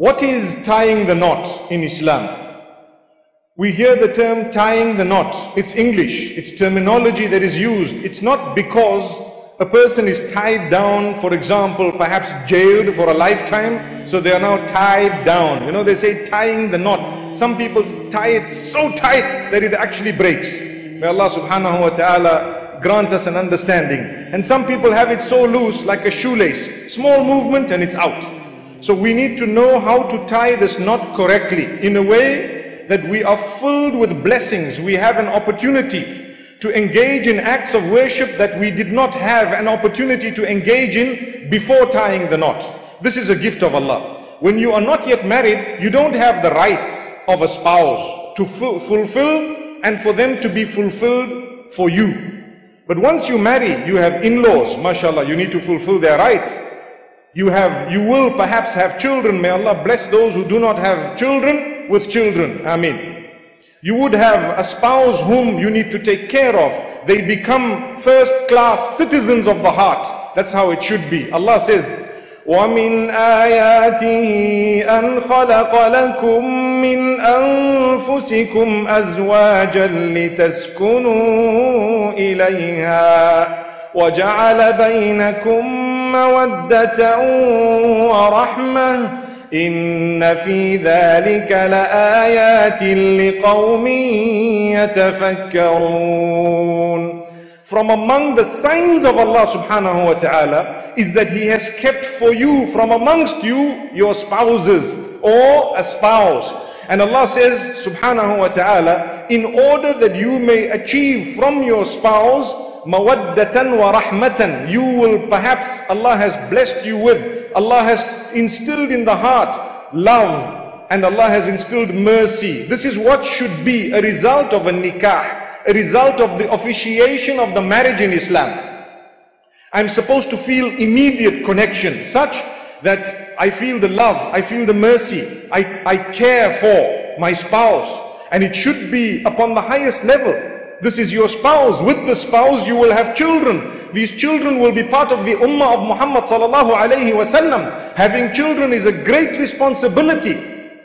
What is tying the knot in Islam? We hear the term tying the knot. It's English. It's terminology that is used. It's not because a person is tied down, for example, perhaps jailed for a lifetime, so they are now tied down. You know, they say tying the knot. Some people tie it so tight that it actually breaks. May Allah subhanahu wa ta'ala grant us an understanding. And some people have it so loose, like a shoelace. Small movement and it's out. So we need to know how to tie this knot correctly in a way that we are filled with blessings. We have an opportunity to engage in acts of worship that we did not have an opportunity to engage in before tying the knot. This is a gift of Allah. When you are not yet married, you don't have the rights of a spouse to fulfill and for them to be fulfilled for you. But once you marry, you have in-laws, mashallah, you need to fulfill their rights. You have, you will perhaps have children. May Allah bless those who do not have children with children. Amen. You would have a spouse whom you need to take care of. They become first class citizens of the heart. That's how it should be. Allah says, ومن آياته أن خلق لكم من أنفسكم أزواجا لتسكنوا إليها وجعل بينكم مودة ورحمة إن في ذلك لآيات لقوم يتفكرون From among the signs of Allah subhanahu wa ta'ala is that He has kept for you from amongst you your spouses or a spouse. And Allah says subhanahu wa ta'ala, in order that you may achieve from your spouse mawaddatan wa rahmatan. You will perhaps, Allah has blessed you with, Allah has instilled in the heart love and Allah has instilled mercy. This is what should be a result of a nikah, a result of the officiation of the marriage in Islam. I'm supposed to feel immediate connection, such that I feel the love, I feel the mercy, I, I care for my spouse, and it should be upon the highest level. This is your spouse. With the spouse, you will have children. These children will be part of the ummah of Muhammad sallallahu alayhi wasallam. Having children is a great responsibility.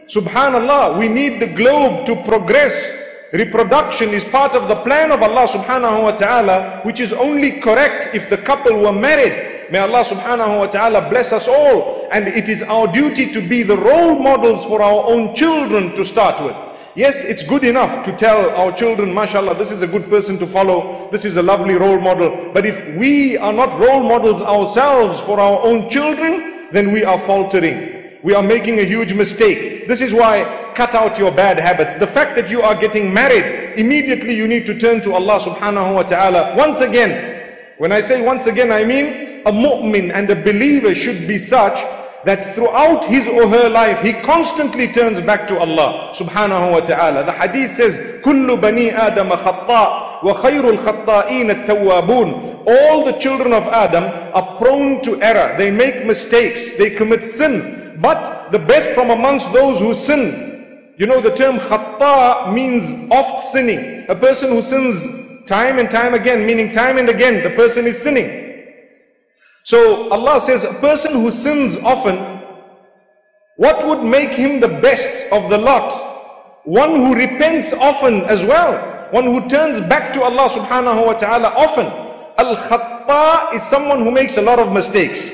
Subhanallah, we need the globe to progress. Reproduction is part of the plan of Allah subhanahu wa ta'ala, which is only correct if the couple were married. May Allah subhanahu wa ta'ala bless us all. And it is our duty to be the role models for our own children to start with. Yes, it's good enough to tell our children, mashallah, this is a good person to follow, this is a lovely role model. But if we are not role models ourselves for our own children, then we are faltering. We are making a huge mistake. This is why cut out your bad habits. The fact that you are getting married, immediately you need to turn to Allah subhanahu wa ta'ala. Once again, when I say once again, I mean a mu'min and a believer should be such that throughout his or her life, he constantly turns back to Allah subhanahu wa ta'ala. The hadith says, كُلُّ بَنِي آدَمَ خَطَّاء وَخَيْرُ الْخَطَّائِينَ التَّوَّابُونَ All the children of Adam are prone to error. They make mistakes. They commit sin. But the best from amongst those who sin, you know the term khatta means oft sinning. A person who sins time and time again, meaning time and again, the person is sinning. So Allah says, a person who sins often, what would make him the best of the lot? One who repents often as well. One who turns back to Allah subhanahu wa ta'ala often. Al-Khatta is someone who makes a lot of mistakes.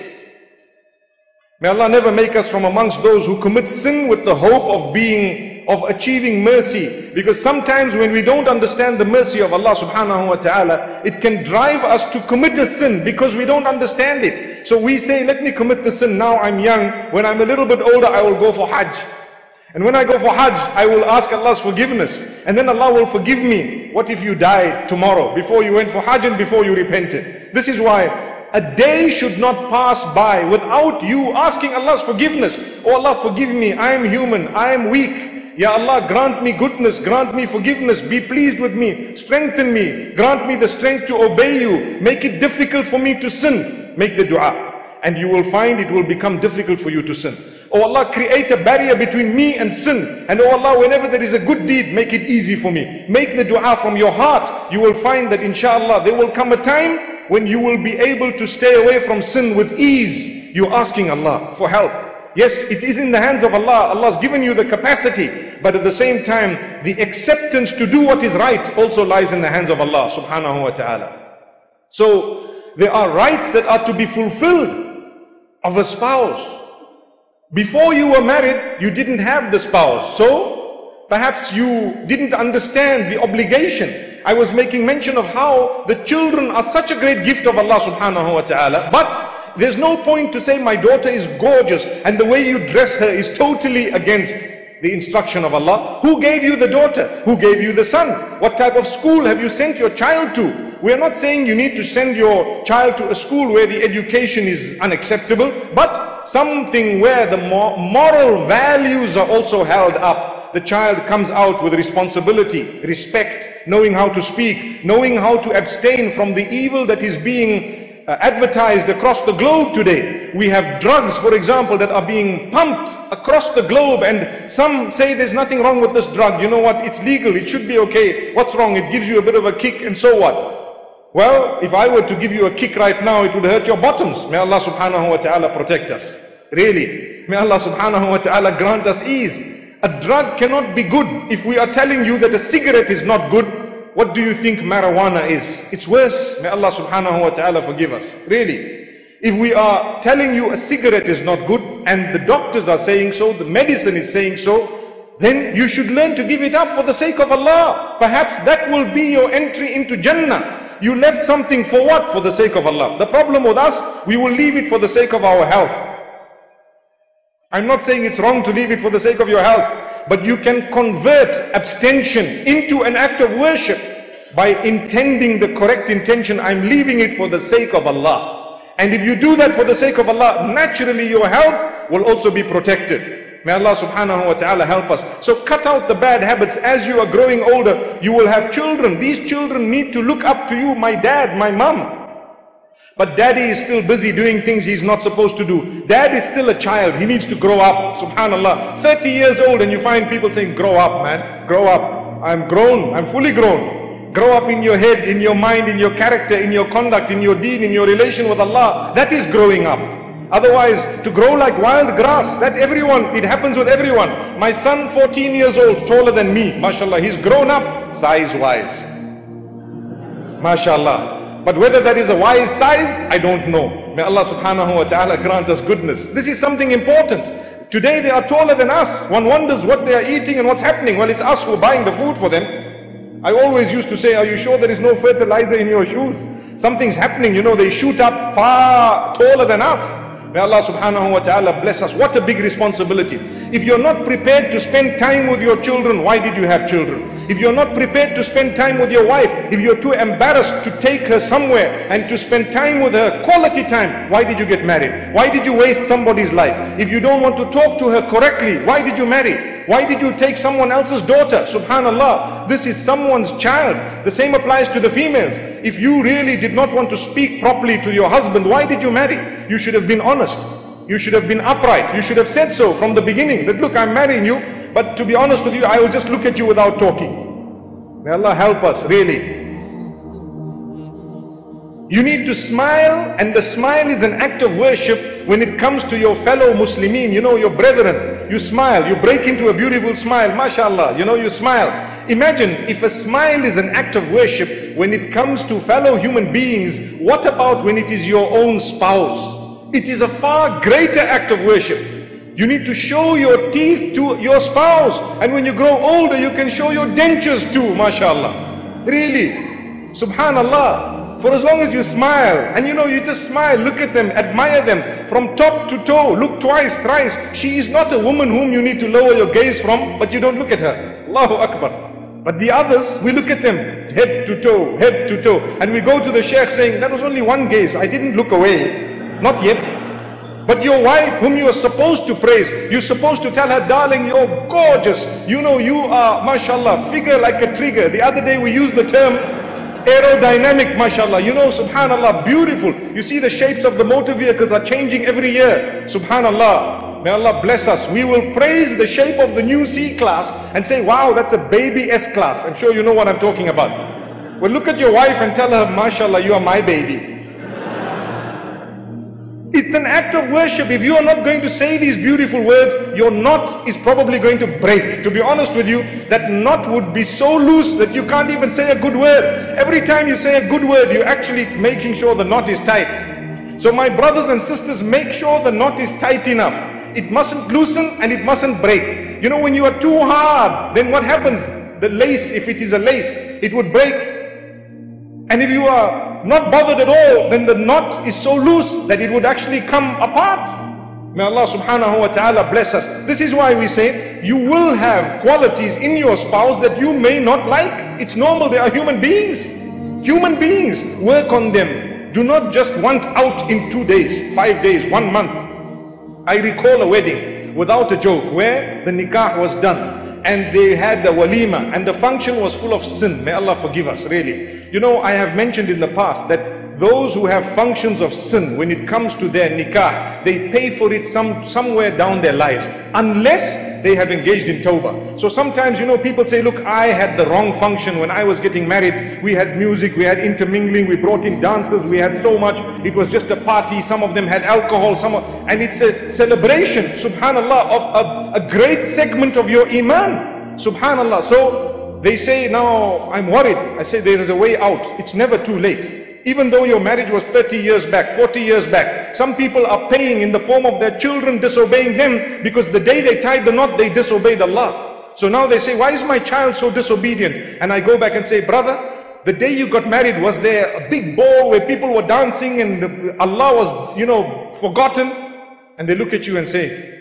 May Allah never make us from amongst those who commit sin with the hope of being of achieving mercy. Because sometimes when we don't understand the mercy of Allah subhanahu wa ta'ala, it can drive us to commit a sin because we don't understand it. So we say, let me commit the sin now I'm young. When I'm a little bit older, I will go for Hajj. And when I go for Hajj, I will ask Allah's forgiveness. And then Allah will forgive me. What if you die tomorrow before you went for Hajj and before you repented? This is why a day should not pass by without you asking Allah's forgiveness. Oh Allah, forgive me. I am human. I am weak. Ya Allah, grant me goodness, grant me forgiveness, be pleased with me, strengthen me, grant me the strength to obey you, make it difficult for me to sin. Make the dua. And you will find it will become difficult for you to sin. Oh Allah, create a barrier between me and sin. And oh Allah, whenever there is a good deed, make it easy for me. Make the dua from your heart. You will find that inshallah, there will come a time when you will be able to stay away from sin with ease. You're asking Allah for help. Yes, it is in the hands of Allah. Allah's given you the capacity. But at the same time, the acceptance to do what is right also lies in the hands of Allah subhanahu wa ta'ala. So there are rights that are to be fulfilled of a spouse. Before you were married, you didn't have the spouse. So perhaps you didn't understand the obligation. I was making mention of how the children are such a great gift of Allah subhanahu wa ta'ala. But there's no point to say my daughter is gorgeous and the way you dress her is totally against the instruction of Allah. Who gave you the daughter? Who gave you the son? What type of school have you sent your child to? We are not saying you need to send your child to a school where the education is unacceptable, but something where the moral values are also held up. The child comes out with responsibility, respect, knowing how to speak, knowing how to abstain from the evil that is being uh, advertised across the globe today. We have drugs, for example, that are being pumped across the globe and some say there's nothing wrong with this drug. You know what? It's legal. It should be okay. What's wrong? It gives you a bit of a kick and so what? Well, if I were to give you a kick right now, it would hurt your bottoms. May Allah subhanahu wa ta'ala protect us. Really. May Allah subhanahu wa ta'ala grant us ease. A drug cannot be good if we are telling you that a cigarette is not good what do you think marijuana is? It's worse. May Allah subhanahu wa ta'ala forgive us. Really. If we are telling you a cigarette is not good and the doctors are saying so, the medicine is saying so, then you should learn to give it up for the sake of Allah. Perhaps that will be your entry into Jannah. You left something for what? For the sake of Allah. The problem with us, we will leave it for the sake of our health. I'm not saying it's wrong to leave it for the sake of your health. But you can convert abstention into an act of worship by intending the correct intention. I'm leaving it for the sake of Allah. And if you do that for the sake of Allah, naturally your health will also be protected. May Allah subhanahu wa ta'ala help us. So cut out the bad habits. As you are growing older, you will have children. These children need to look up to you, my dad, my mom. But daddy is still busy doing things he's not supposed to do. Dad is still a child. He needs to grow up. Subhanallah. 30 years old and you find people saying, grow up, man. Grow up. I'm grown. I'm fully grown. Grow up in your head, in your mind, in your character, in your conduct, in your deed, in your relation with Allah. That is growing up. Otherwise, to grow like wild grass, that everyone, it happens with everyone. My son, 14 years old, taller than me, mashallah, he's grown up size-wise. Mashallah. But whether that is a wise size, I don't know. May Allah subhanahu wa ta'ala grant us goodness. This is something important. Today they are taller than us. One wonders what they are eating and what's happening. Well, it's us who are buying the food for them. I always used to say, are you sure there is no fertilizer in your shoes? Something's happening, you know, they shoot up far taller than us. May Allah subhanahu wa ta'ala bless us. What a big responsibility. If you're not prepared to spend time with your children, why did you have children? If you're not prepared to spend time with your wife, if you're too embarrassed to take her somewhere and to spend time with her, quality time, why did you get married? Why did you waste somebody's life? If you don't want to talk to her correctly, why did you marry? Why did you take someone else's daughter? Subhanallah. This is someone's child. The same applies to the females. If you really did not want to speak properly to your husband, why did you marry? You should have been honest. You should have been upright. You should have said so from the beginning that look, I'm marrying you, but to be honest with you, I will just look at you without talking. May Allah help us, really. You need to smile and the smile is an act of worship when it comes to your fellow Muslimin, you know, your brethren. You smile, you break into a beautiful smile, mashallah, you know, you smile. Imagine if a smile is an act of worship when it comes to fellow human beings, what about when it is your own spouse? It is a far greater act of worship. You need to show your teeth to your spouse. And when you grow older, you can show your dentures too, mashallah. Really. Subhanallah. For as long as you smile, and you know, you just smile, look at them, admire them from top to toe, look twice, thrice. She is not a woman whom you need to lower your gaze from, but you don't look at her. Allahu Akbar. But the others, we look at them head to toe, head to toe. And we go to the sheikh saying, that was only one gaze. I didn't look away. Not yet. But your wife, whom you are supposed to praise, you're supposed to tell her, darling, you're gorgeous. You know, you are, mashallah, figure like a trigger. The other day we used the term, aerodynamic mashallah. You know subhanallah beautiful. You see the shapes of the motor vehicles are changing every year. Subhanallah. May Allah bless us. We will praise the shape of the new C class and say wow that's a baby S class. I'm sure you know what I'm talking about. Well look at your wife and tell her mashallah you are my baby It's an act of worship. If you are not going to say these beautiful words, your knot is probably going to break. To be honest with you, that knot would be so loose that you can't even say a good word. Every time you say a good word, you're actually making sure the knot is tight. So my brothers and sisters, make sure the knot is tight enough. It mustn't loosen and it mustn't break. You know, when you are too hard, then what happens? The lace, if it is a lace, it would break. And if you are not bothered at all, then the knot is so loose that it would actually come apart. May Allah subhanahu wa ta'ala bless us. This is why we say you will have qualities in your spouse that you may not like. It's normal, they are human beings. Human beings, work on them. Do not just want out in two days, five days, one month. I recall a wedding without a joke where the nikah was done and they had the walima and the function was full of sin. May Allah forgive us, really. You know, I have mentioned in the past that those who have functions of sin, when it comes to their nikah, they pay for it some, somewhere down their lives, unless they have engaged in tawbah. So sometimes, you know, people say, look, I had the wrong function when I was getting married. We had music, we had intermingling, we brought in dancers, we had so much. It was just a party. Some of them had alcohol, some of, and it's a celebration, subhanallah, of a, a great segment of your iman. Subhanallah. So they say, now I'm worried. I say, there is a way out. It's never too late. Even though your marriage was 30 years back, 40 years back, some people are paying in the form of their children disobeying them because the day they tied the knot, they disobeyed Allah. So now they say, why is my child so disobedient? And I go back and say, brother, the day you got married, was there a big ball where people were dancing and Allah was, you know, forgotten? And they look at you and say,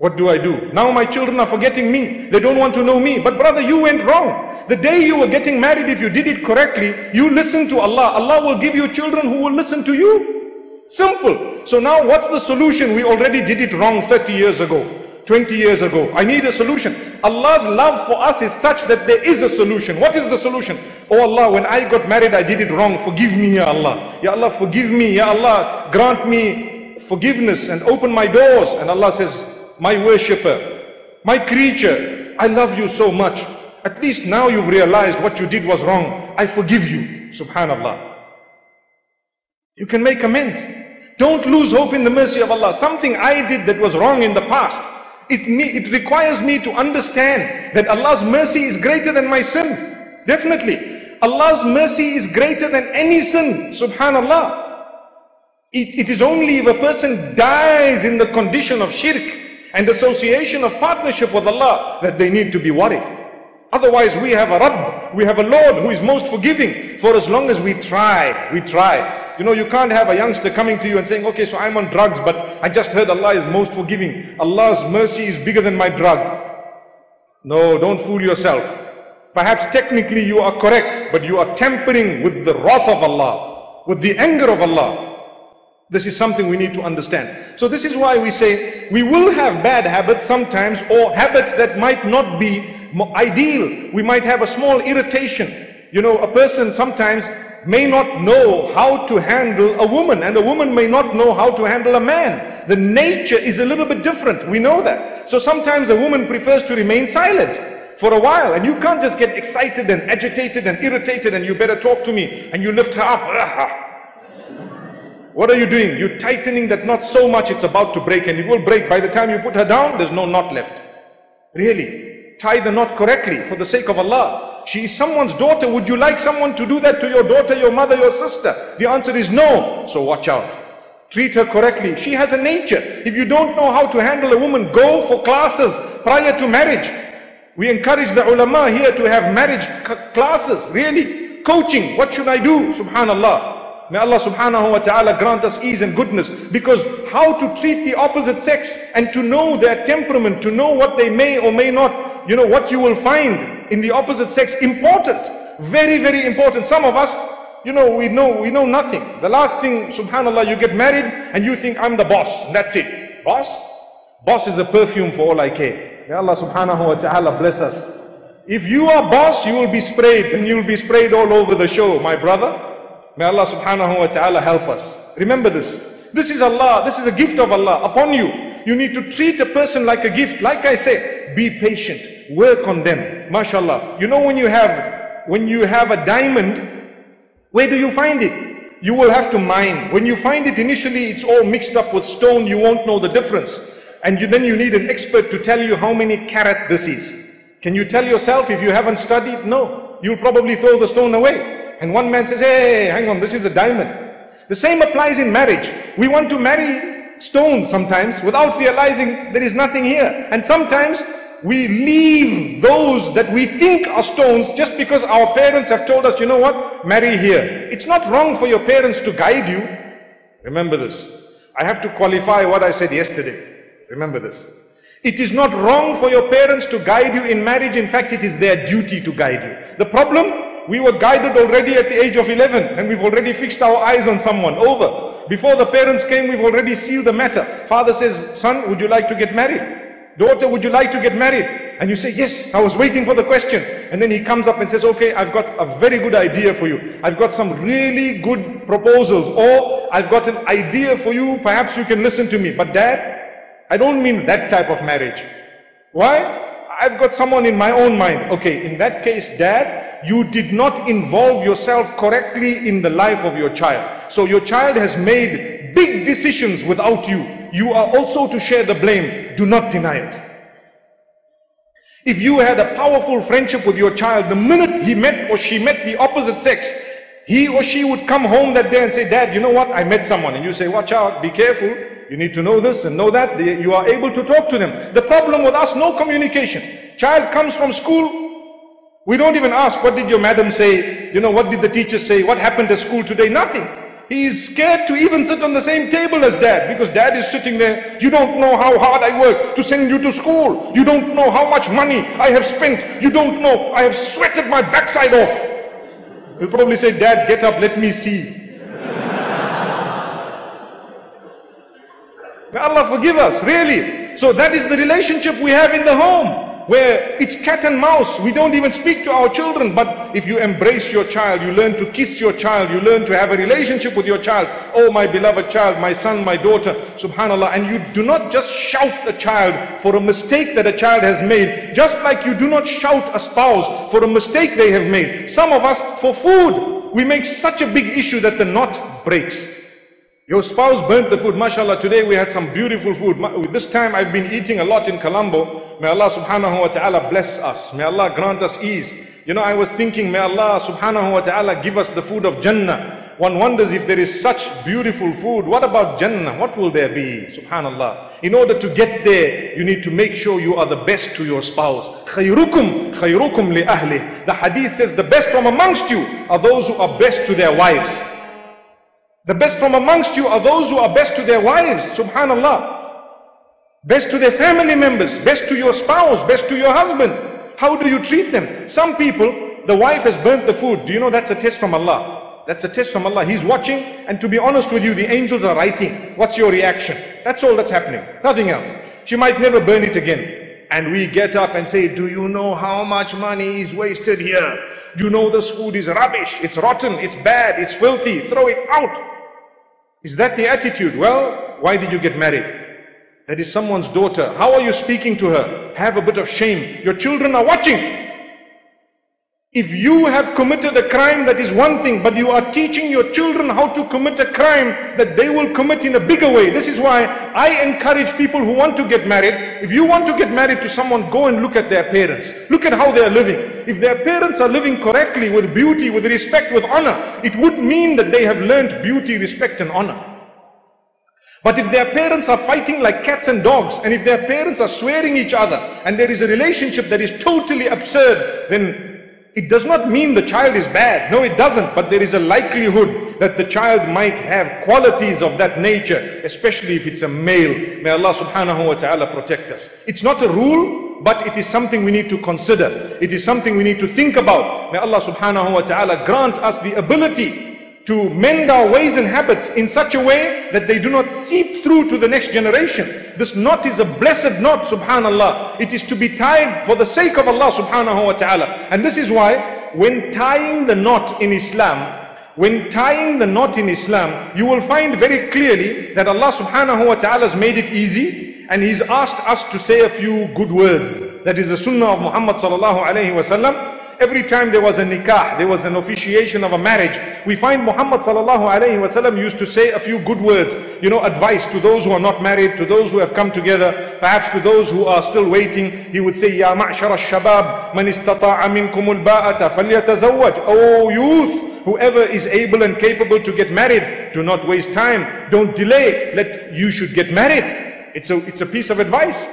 what do I do? Now my children are forgetting me. They don't want to know me. But brother, you went wrong. The day you were getting married, if you did it correctly, you listen to Allah. Allah will give you children who will listen to you. Simple. So now what's the solution? We already did it wrong 30 years ago. 20 years ago. I need a solution. Allah's love for us is such that there is a solution. What is the solution? Oh Allah, when I got married, I did it wrong. Forgive me, Ya Allah. Ya Allah, forgive me. Ya Allah, grant me forgiveness and open my doors. And Allah says, my worshipper, my creature, I love you so much. At least now you've realized what you did was wrong. I forgive you. Subhanallah. You can make amends. Don't lose hope in the mercy of Allah. Something I did that was wrong in the past. It, it requires me to understand that Allah's mercy is greater than my sin. Definitely. Allah's mercy is greater than any sin. Subhanallah. It, it is only if a person dies in the condition of shirk and association of partnership with Allah that they need to be worried. Otherwise we have a Rabb, we have a Lord who is most forgiving for as long as we try, we try. You know, you can't have a youngster coming to you and saying, okay, so I'm on drugs, but I just heard Allah is most forgiving. Allah's mercy is bigger than my drug. No, don't fool yourself. Perhaps technically you are correct, but you are tampering with the wrath of Allah, with the anger of Allah. This is something we need to understand. So this is why we say we will have bad habits sometimes or habits that might not be ideal. We might have a small irritation. You know, a person sometimes may not know how to handle a woman and a woman may not know how to handle a man. The nature is a little bit different. We know that. So sometimes a woman prefers to remain silent for a while and you can't just get excited and agitated and irritated and you better talk to me and you lift her up. What are you doing? You're tightening that knot so much it's about to break and it will break. By the time you put her down, there's no knot left. Really? Tie the knot correctly for the sake of Allah. She is someone's daughter. Would you like someone to do that to your daughter, your mother, your sister? The answer is no. So watch out. Treat her correctly. She has a nature. If you don't know how to handle a woman, go for classes prior to marriage. We encourage the ulama here to have marriage classes, really. Coaching. What should I do? Subhanallah. May Allah subhanahu wa ta'ala grant us ease and goodness. Because how to treat the opposite sex and to know their temperament, to know what they may or may not, you know, what you will find in the opposite sex, important. Very, very important. Some of us, you know, we know, we know nothing. The last thing, subhanallah, you get married and you think I'm the boss. That's it. Boss? Boss is a perfume for all I care. May Allah subhanahu wa ta'ala bless us. If you are boss, you will be sprayed and you will be sprayed all over the show, my brother. May Allah subhanahu wa ta'ala help us. Remember this. This is Allah. This is a gift of Allah upon you. You need to treat a person like a gift. Like I say, be patient. Work on them. MashaAllah. You know when you have, when you have a diamond, where do you find it? you will have to mine. When you find it initially, it's all mixed up with stone, you won't know the difference. And you, then you need an expert to tell you how many carat this is. Can you tell yourself if you haven't studied? No. You'll probably throw the stone away. And one man says, hey, hang on, this is a diamond. The same applies in marriage. We want to marry stones sometimes without realizing there is nothing here. And sometimes we leave those that we think are stones just because our parents have told us, you know what, marry here. It's not wrong for your parents to guide you. Remember this. I have to qualify what I said yesterday. Remember this. It is not wrong for your parents to guide you in marriage. In fact, it is their duty to guide you. The problem, we were guided already at the age of 11 and we've already fixed our eyes on someone. Over. Before the parents came, we've already sealed the matter. Father says, son, would you like to get married? Daughter, would you like to get married? And you say, yes, I was waiting for the question. And then he comes up and says, okay, I've got a very good idea for you. I've got some really good proposals. Or I've got an idea for you. Perhaps you can listen to me. But dad, I don't mean that type of marriage. Why? I've got someone in my own mind. Okay, in that case, dad, you did not involve yourself correctly in the life of your child. So your child has made big decisions without you you are also to share the blame. Do not deny it. If you had a powerful friendship with your child, the minute he met or she met the opposite sex, he or she would come home that day and say, Dad, you know what? I met someone. And you say, Watch out, be careful. You need to know this and know that. You are able to talk to them. The problem with us, no communication. Child comes from school. We don't even ask, What did your madam say? You know, what did the teacher say? What happened at school today? Nothing. He is scared to even sit on the same table as dad because dad is sitting there. You don't know how hard I work to send you to school. You don't know how much money I have spent. You don't know I have sweated my backside off. He'll probably say, Dad, get up, let me see. May Allah forgive us, really. So that is the relationship we have in the home where it's cat and mouse. We don't even speak to our children. But if you embrace your child, you learn to kiss your child, you learn to have a relationship with your child. Oh, my beloved child, my son, my daughter, subhanAllah. And you do not just shout a child for a mistake that a child has made, just like you do not shout a spouse for a mistake they have made. Some of us, for food, we make such a big issue that the knot breaks. Your spouse burnt the food. MashaAllah, today we had some beautiful food. This time I've been eating a lot in Colombo. May Allah subhanahu wa ta'ala bless us. May Allah grant us ease. You know, I was thinking, may Allah subhanahu wa ta'ala give us the food of Jannah. One wonders if there is such beautiful food. What about Jannah? What will there be? Subhanallah. In order to get there, you need to make sure you are the best to your spouse. خَيْرُكُمْ خَيْرُكُمْ لِأَهْلِهِ The hadith says the best from amongst you are those who are best to their wives. The best from amongst you are those who are best to their wives, subhanallah. Best to their family members, best to your spouse, best to your husband. How do you treat them? Some people, the wife has burnt the food. Do you know that's a test from Allah? That's a test from Allah. He's watching, and to be honest with you, the angels are writing. What's your reaction? That's all that's happening. Nothing else. She might never burn it again. And we get up and say, Do you know how much money is wasted here? You know this food is rubbish? It's rotten, it's bad, it's filthy. Throw it out. Is that the attitude? Well, why did you get married? That is someone's daughter. How are you speaking to her? Have a bit of shame. Your children are watching. If you have committed a crime, that is one thing, but you are teaching your children how to commit a crime that they will commit in a bigger way. This is why I encourage people who want to get married. If you want to get married to someone, go and look at their parents. Look at how they are living. If their parents are living correctly, with beauty, with respect, with honor, it would mean that they have learned beauty, respect and honor. But if their parents are fighting like cats and dogs, and if their parents are swearing each other, and there is a relationship that is totally absurd, then it does not mean the child is bad. No, it doesn't. But there is a likelihood that the child might have qualities of that nature, especially if it's a male. May Allah subhanahu wa ta'ala protect us. It's not a rule, but it is something we need to consider. It is something we need to think about. May Allah subhanahu wa ta'ala grant us the ability to mend our ways and habits in such a way that they do not seep through to the next generation. This knot is a blessed knot, subhanallah. It is to be tied for the sake of Allah subhanahu wa ta'ala. And this is why when tying the knot in Islam, when tying the knot in Islam, you will find very clearly that Allah subhanahu wa ta'ala has made it easy and He's asked us to say a few good words. That is the sunnah of Muhammad sallallahu alayhi wa sallam. Every time there was a nikah, there was an officiation of a marriage, we find Muhammad sallallahu alayhi wasallam used to say a few good words, you know, advice to those who are not married, to those who have come together, perhaps to those who are still waiting. He would say, Ya ma'shara shabab, man istata'a minkum al-ba'ata falyatazawwaj. Oh youth, whoever is able and capable to get married, do not waste time, don't delay, let you should get married. It's a, it's a piece of advice.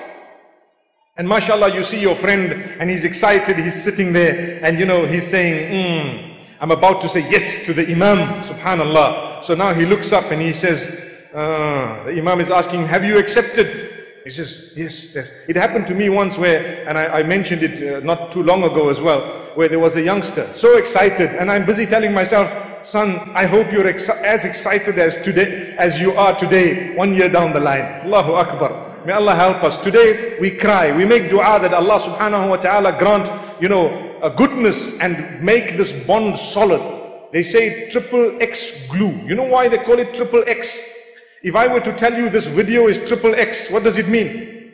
And mashallah, you see your friend and he's excited, he's sitting there and you know, he's saying, mm, I'm about to say yes to the Imam, subhanallah. So now he looks up and he says, uh, the Imam is asking, have you accepted? He says, yes, yes. It happened to me once where, and I, I mentioned it uh, not too long ago as well, where there was a youngster, so excited, and I'm busy telling myself, son, I hope you're ex as excited as today, as you are today, one year down the line. Allahu Akbar. May Allah help us. Today we cry, we make dua that Allah subhanahu wa ta'ala grant, you know, a goodness and make this bond solid. They say triple X glue. You know why they call it triple X? If I were to tell you this video is triple X, what does it mean?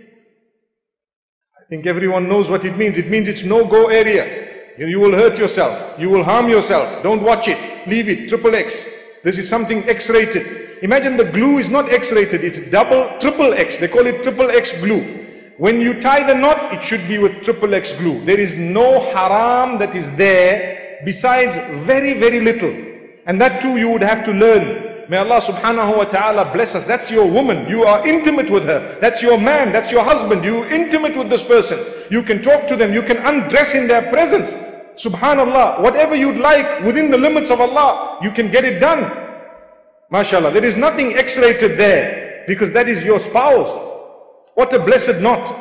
I think everyone knows what it means. It means it's no-go area. You will hurt yourself. You will harm yourself. Don't watch it. Leave it. Triple X. This is something X-rated. Imagine the glue is not X-rated, it's double, triple X. They call it triple X glue. When you tie the knot, it should be with triple X glue. There is no haram that is there besides very, very little. And that too you would have to learn. May Allah subhanahu wa ta'ala bless us. That's your woman. You are intimate with her. That's your man. That's your husband. You intimate with this person. You can talk to them. You can undress in their presence. Subhanallah. Whatever you'd like within the limits of Allah, you can get it done. MashaAllah, there is nothing X-rated there because that is your spouse. What a blessed knot.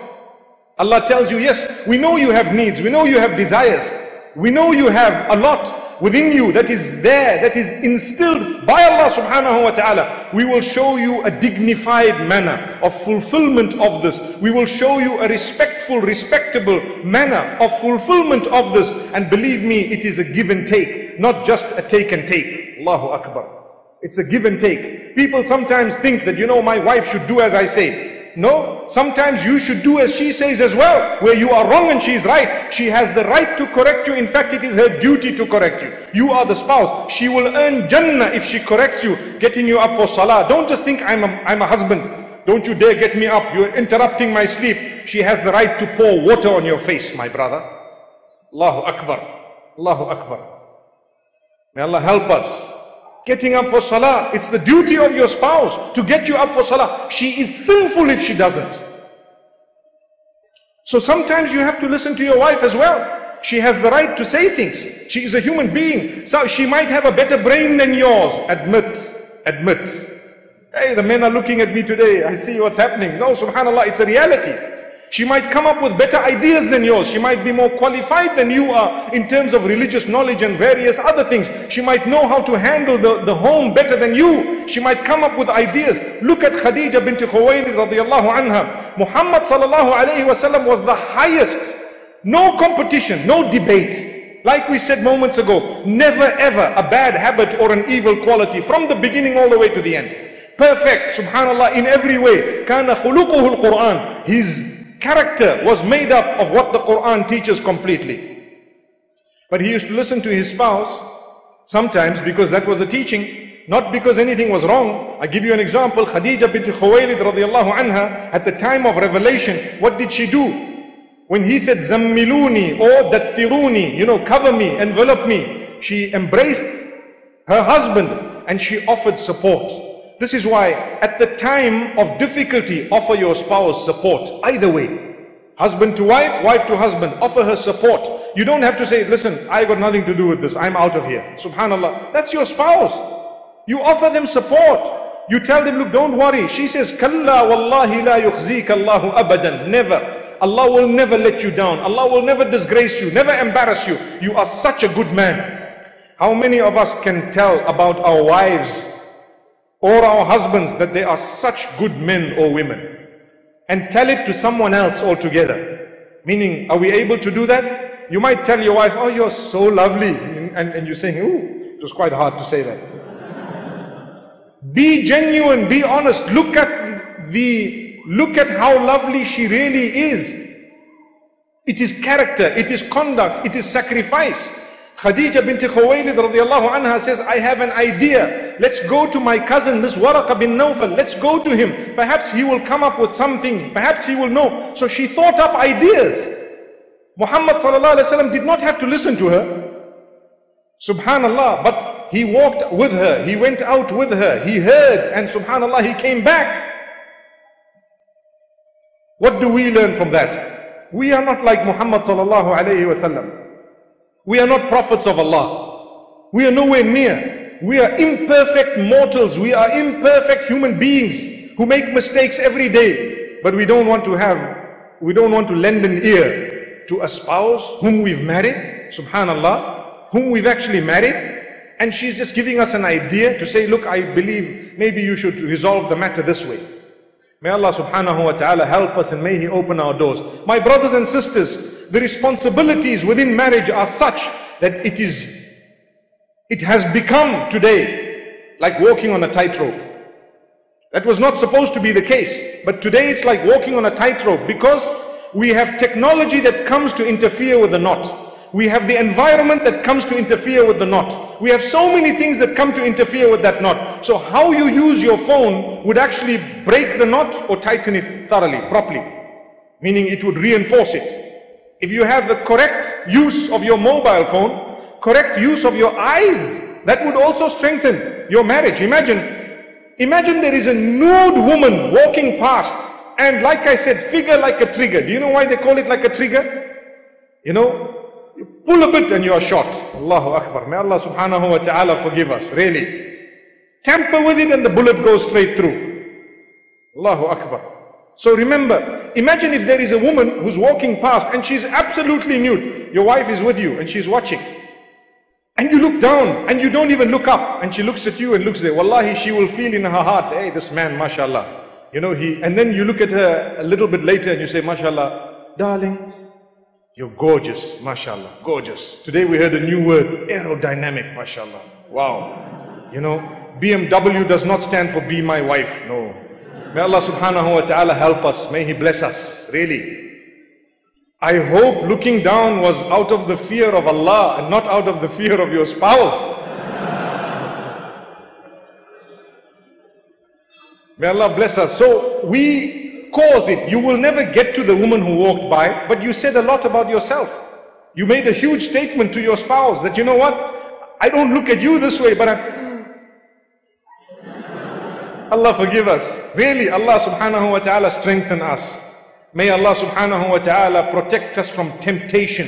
Allah tells you, yes, we know you have needs, we know you have desires, we know you have a lot within you that is there, that is instilled by Allah subhanahu wa ta'ala. We will show you a dignified manner of fulfillment of this. We will show you a respectful, respectable manner of fulfillment of this. And believe me, it is a give and take, not just a take and take. Allahu Akbar. It's a give and take. People sometimes think that, you know, my wife should do as I say. No, sometimes you should do as she says as well. Where you are wrong and she is right. She has the right to correct you. In fact, it is her duty to correct you. You are the spouse. She will earn Jannah if she corrects you, getting you up for salah. Don't just think I'm a, I'm a husband. Don't you dare get me up. You're interrupting my sleep. She has the right to pour water on your face, my brother. Allahu Akbar. Allahu Akbar. May Allah help us getting up for salah. It's the duty of your spouse to get you up for salah. She is sinful if she doesn't. So sometimes you have to listen to your wife as well. She has the right to say things. She is a human being. So she might have a better brain than yours. Admit. Admit. Hey, the men are looking at me today. I see what's happening. No, subhanAllah, it's a reality. She might come up with better ideas than yours. She might be more qualified than you are in terms of religious knowledge and various other things. She might know how to handle the, the home better than you. She might come up with ideas. Look at Khadija bint Khuwaylid radiallahu anha. Muhammad sallallahu alayhi wasallam was the highest. No competition, no debate. Like we said moments ago, never ever a bad habit or an evil quality from the beginning all the way to the end. Perfect, subhanallah, in every way. كان خلقه القرآن. His character was made up of what the Quran teaches completely. But he used to listen to his spouse sometimes because that was a teaching, not because anything was wrong. I give you an example. Khadija bint Khuwaylid radiallahu anha, at the time of revelation, what did she do? When he said, Zammiluni or Dathiruni, you know, cover me, envelop me, she embraced her husband and she offered support. This is why at the time of difficulty, offer your spouse support. Either way. Husband to wife, wife to husband, offer her support. You don't have to say, listen, I got nothing to do with this. I'm out of here. Subhanallah. That's your spouse. You offer them support. You tell them, look, don't worry. She says, Kalla wallahi la Allahu abadan. Never. Allah will never let you down. Allah will never disgrace you, never embarrass you. You are such a good man. How many of us can tell about our wives or our husbands that they are such good men or women and tell it to someone else altogether. Meaning, are we able to do that? You might tell your wife, oh, you're so lovely. And, and you're saying, ooh, it was quite hard to say that. be genuine, be honest. Look at the, look at how lovely she really is. It is character, it is conduct, it is sacrifice. Khadija bint Khuwaylid radiallahu anha says, I have an idea. Let's go to my cousin, this Waraqa bin Nawfal. Let's go to him. Perhaps he will come up with something. Perhaps he will know. So she thought up ideas. Muhammad did not have to listen to her. Subhanallah. But he walked with her. He went out with her. He heard. And subhanallah, he came back. What do we learn from that? We are not like Muhammad sallallahu alayhi wasallam. We are not prophets of Allah. We are nowhere near. We are imperfect mortals. We are imperfect human beings who make mistakes every day. But we don't want to have, we don't want to lend an ear to a spouse whom we've married, subhanallah, whom we've actually married. And she's just giving us an idea to say, look, I believe maybe you should resolve the matter this way. May Allah subhanahu wa ta'ala help us and may He open our doors. My brothers and sisters, the responsibilities within marriage are such that it is, it has become today like walking on a tightrope. That was not supposed to be the case. But today it's like walking on a tightrope because we have technology that comes to interfere with the knot. We have the environment that comes to interfere with the knot. We have so many things that come to interfere with that knot. So how you use your phone would actually break the knot or tighten it thoroughly, properly. Meaning it would reinforce it. If you have the correct use of your mobile phone, correct use of your eyes, that would also strengthen your marriage. Imagine, imagine there is a nude woman walking past and like I said, figure like a trigger. Do you know why they call it like a trigger? You know, you pull a bit and you are shot. Allahu Akbar. May Allah subhanahu wa ta'ala forgive us. Really. Tamper with it and the bullet goes straight through. Allahu Akbar. So remember, imagine if there is a woman who's walking past and she's absolutely nude. Your wife is with you and she's watching. And you look down and you don't even look up and she looks at you and looks there. Wallahi, she will feel in her heart, hey, this man, mashallah. You know, he, and then you look at her a little bit later and you say, mashallah, darling, you're gorgeous, mashallah, gorgeous. Today we heard a new word, aerodynamic, mashallah. Wow. You know, BMW does not stand for be my wife, no. May Allah subhanahu wa ta'ala help us. May He bless us, really. I hope looking down was out of the fear of Allah and not out of the fear of your spouse. May Allah bless us. So we cause it. You will never get to the woman who walked by, but you said a lot about yourself. You made a huge statement to your spouse that, you know what? I don't look at you this way, but I. Allah forgive us. Really, Allah subhanahu wa ta'ala strengthen us. May Allah subhanahu wa ta'ala protect us from temptation.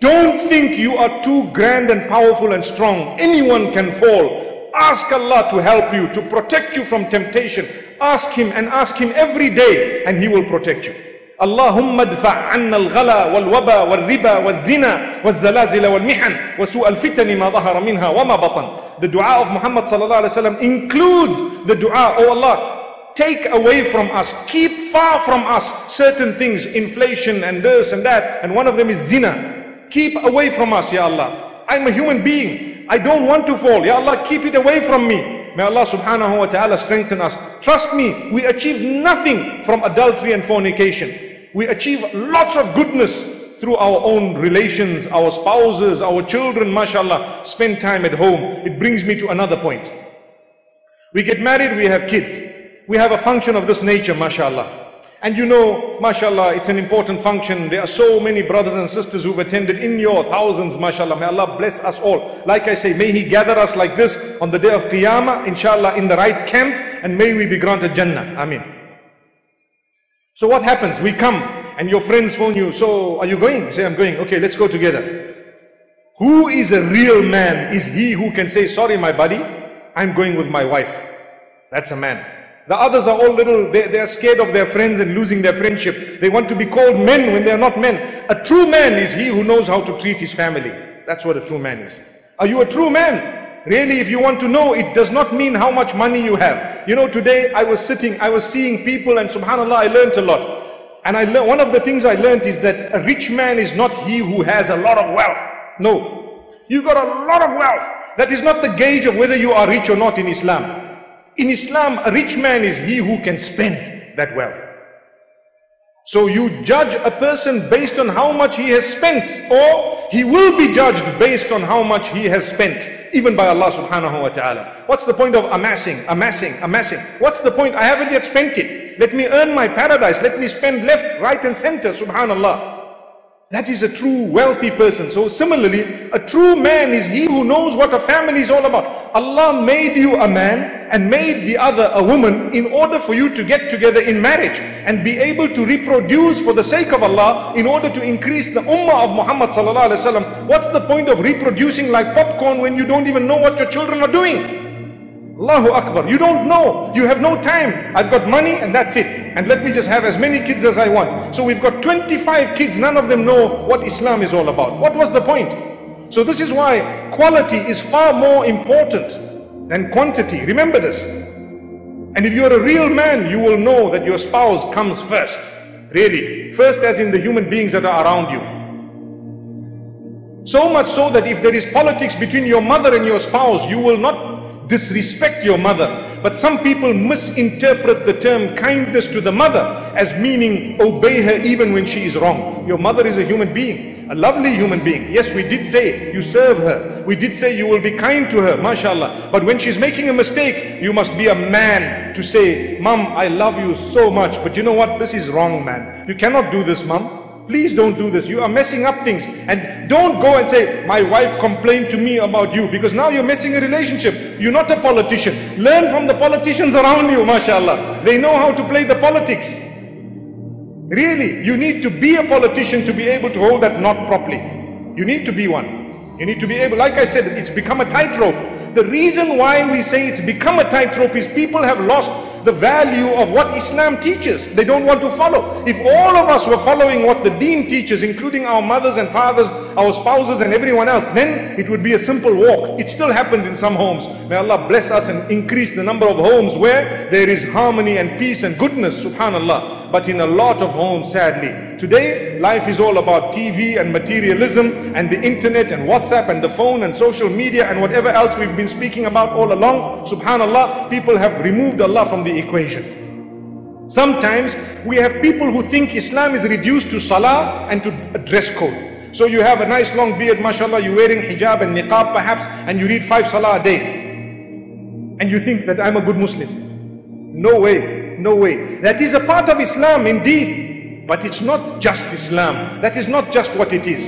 Don't think you are too grand and powerful and strong. Anyone can fall. Ask Allah to help you, to protect you from temptation. Ask him and ask him every day and he will protect you. اللهم ادفع عنا الغلا والوبا والربا والزنا والزلازل والمحن وسوء الفتن ما ظهر منها وما بطن. The dua of Muhammad sallallahu alaihi wasallam includes the dua, oh Allah, take away from us, keep far from us certain things, inflation and this and that, and one of them is zina. Keep away from us, Ya Allah. I'm a human being. I don't want to fall. Ya Allah, keep it away from me. May Allah subhanahu wa ta'ala strengthen us. Trust me, we achieve nothing from adultery and fornication. We achieve lots of goodness through our own relations, our spouses, our children, mashallah. Spend time at home. It brings me to another point. We get married, we have kids. We have a function of this nature, mashallah. And you know, mashallah, it's an important function. There are so many brothers and sisters who've attended in your thousands, mashallah. May Allah bless us all. Like I say, may He gather us like this on the day of Qiyamah, inshallah, in the right camp, and may we be granted Jannah. Ameen. So what happens? We come, and your friends phone you. So, are you going? Say, I'm going. Okay, let's go together. Who is a real man? Is he who can say, sorry, my buddy, I'm going with my wife. That's a man. The others are all little, they, they are scared of their friends and losing their friendship. They want to be called men when they are not men. A true man is he who knows how to treat his family. That's what a true man is. Are you a true man? Really, if you want to know, it does not mean how much money you have. You know, today I was sitting, I was seeing people and subhanAllah, I learned a lot. And I learned, one of the things I learned is that a rich man is not he who has a lot of wealth. No. You got a lot of wealth. That is not the gauge of whether you are rich or not in Islam. In Islam, a rich man is he who can spend that wealth. So you judge a person based on how much he has spent, or he will be judged based on how much he has spent, even by Allah subhanahu wa ta'ala. What's the point of amassing, amassing, amassing? What's the point? I haven't yet spent it. Let me earn my paradise. Let me spend left, right and center, subhanallah. That is a true wealthy person. So similarly, a true man is he who knows what a family is all about. Allah made you a man and made the other a woman in order for you to get together in marriage and be able to reproduce for the sake of Allah in order to increase the ummah of Muhammad sallallahu alaihi wasallam. What's the point of reproducing like popcorn when you don't even know what your children are doing? Allahu Akbar. You don't know. You have no time. I've got money and that's it. And let me just have as many kids as I want. So we've got 25 kids. None of them know what Islam is all about. What was the point? So this is why quality is far more important than quantity. Remember this. And if you're a real man, you will know that your spouse comes first. Really. First as in the human beings that are around you. So much so that if there is politics between your mother and your spouse, you will not disrespect your mother. But some people misinterpret the term kindness to the mother as meaning obey her even when she is wrong. Your mother is a human being, a lovely human being. Yes, we did say you serve her. We did say you will be kind to her, mashallah. But when she's making a mistake, you must be a man to say, Mom, I love you so much. But you know what? This is wrong, man. You cannot do this, Mom. Please don't do this. You are messing up things. And don't go and say, my wife complained to me about you. Because now you're messing a relationship. You're not a politician. Learn from the politicians around you, mashallah. They know how to play the politics. Really, you need to be a politician to be able to hold that knot properly. You need to be one. You need to be able, like I said, it's become a tightrope. The reason why we say it's become a tightrope is people have lost the value of what Islam teaches. They don't want to follow. If all of us were following what the deen teaches, including our mothers and fathers, our spouses and everyone else, then it would be a simple walk. It still happens in some homes. May Allah bless us and increase the number of homes where there is harmony and peace and goodness, subhanallah. But in a lot of homes, sadly, Today, life is all about TV and materialism and the internet and WhatsApp and the phone and social media and whatever else we've been speaking about all along. Subhanallah, people have removed Allah from the equation. Sometimes we have people who think Islam is reduced to salah and to dress code. So you have a nice long beard, mashallah, you're wearing hijab and niqab perhaps, and you read five salah a day. And you think that I'm a good Muslim. No way, no way. That is a part of Islam indeed. But it's not just Islam. That is not just what it is.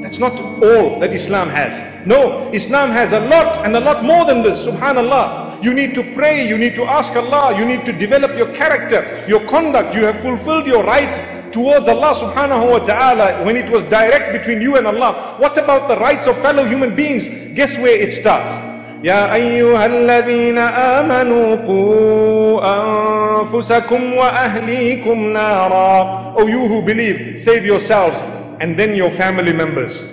That's not all that Islam has. No, Islam has a lot and a lot more than this. Subhanallah. You need to pray, you need to ask Allah, you need to develop your character, your conduct. You have fulfilled your right towards Allah subhanahu wa ta'ala when it was direct between you and Allah. What about the rights of fellow human beings? Guess where it starts? يا أيها الذين آمنوا قوا أنفسكم وأهليكم نارا Oh you who believe, save yourselves and then your family members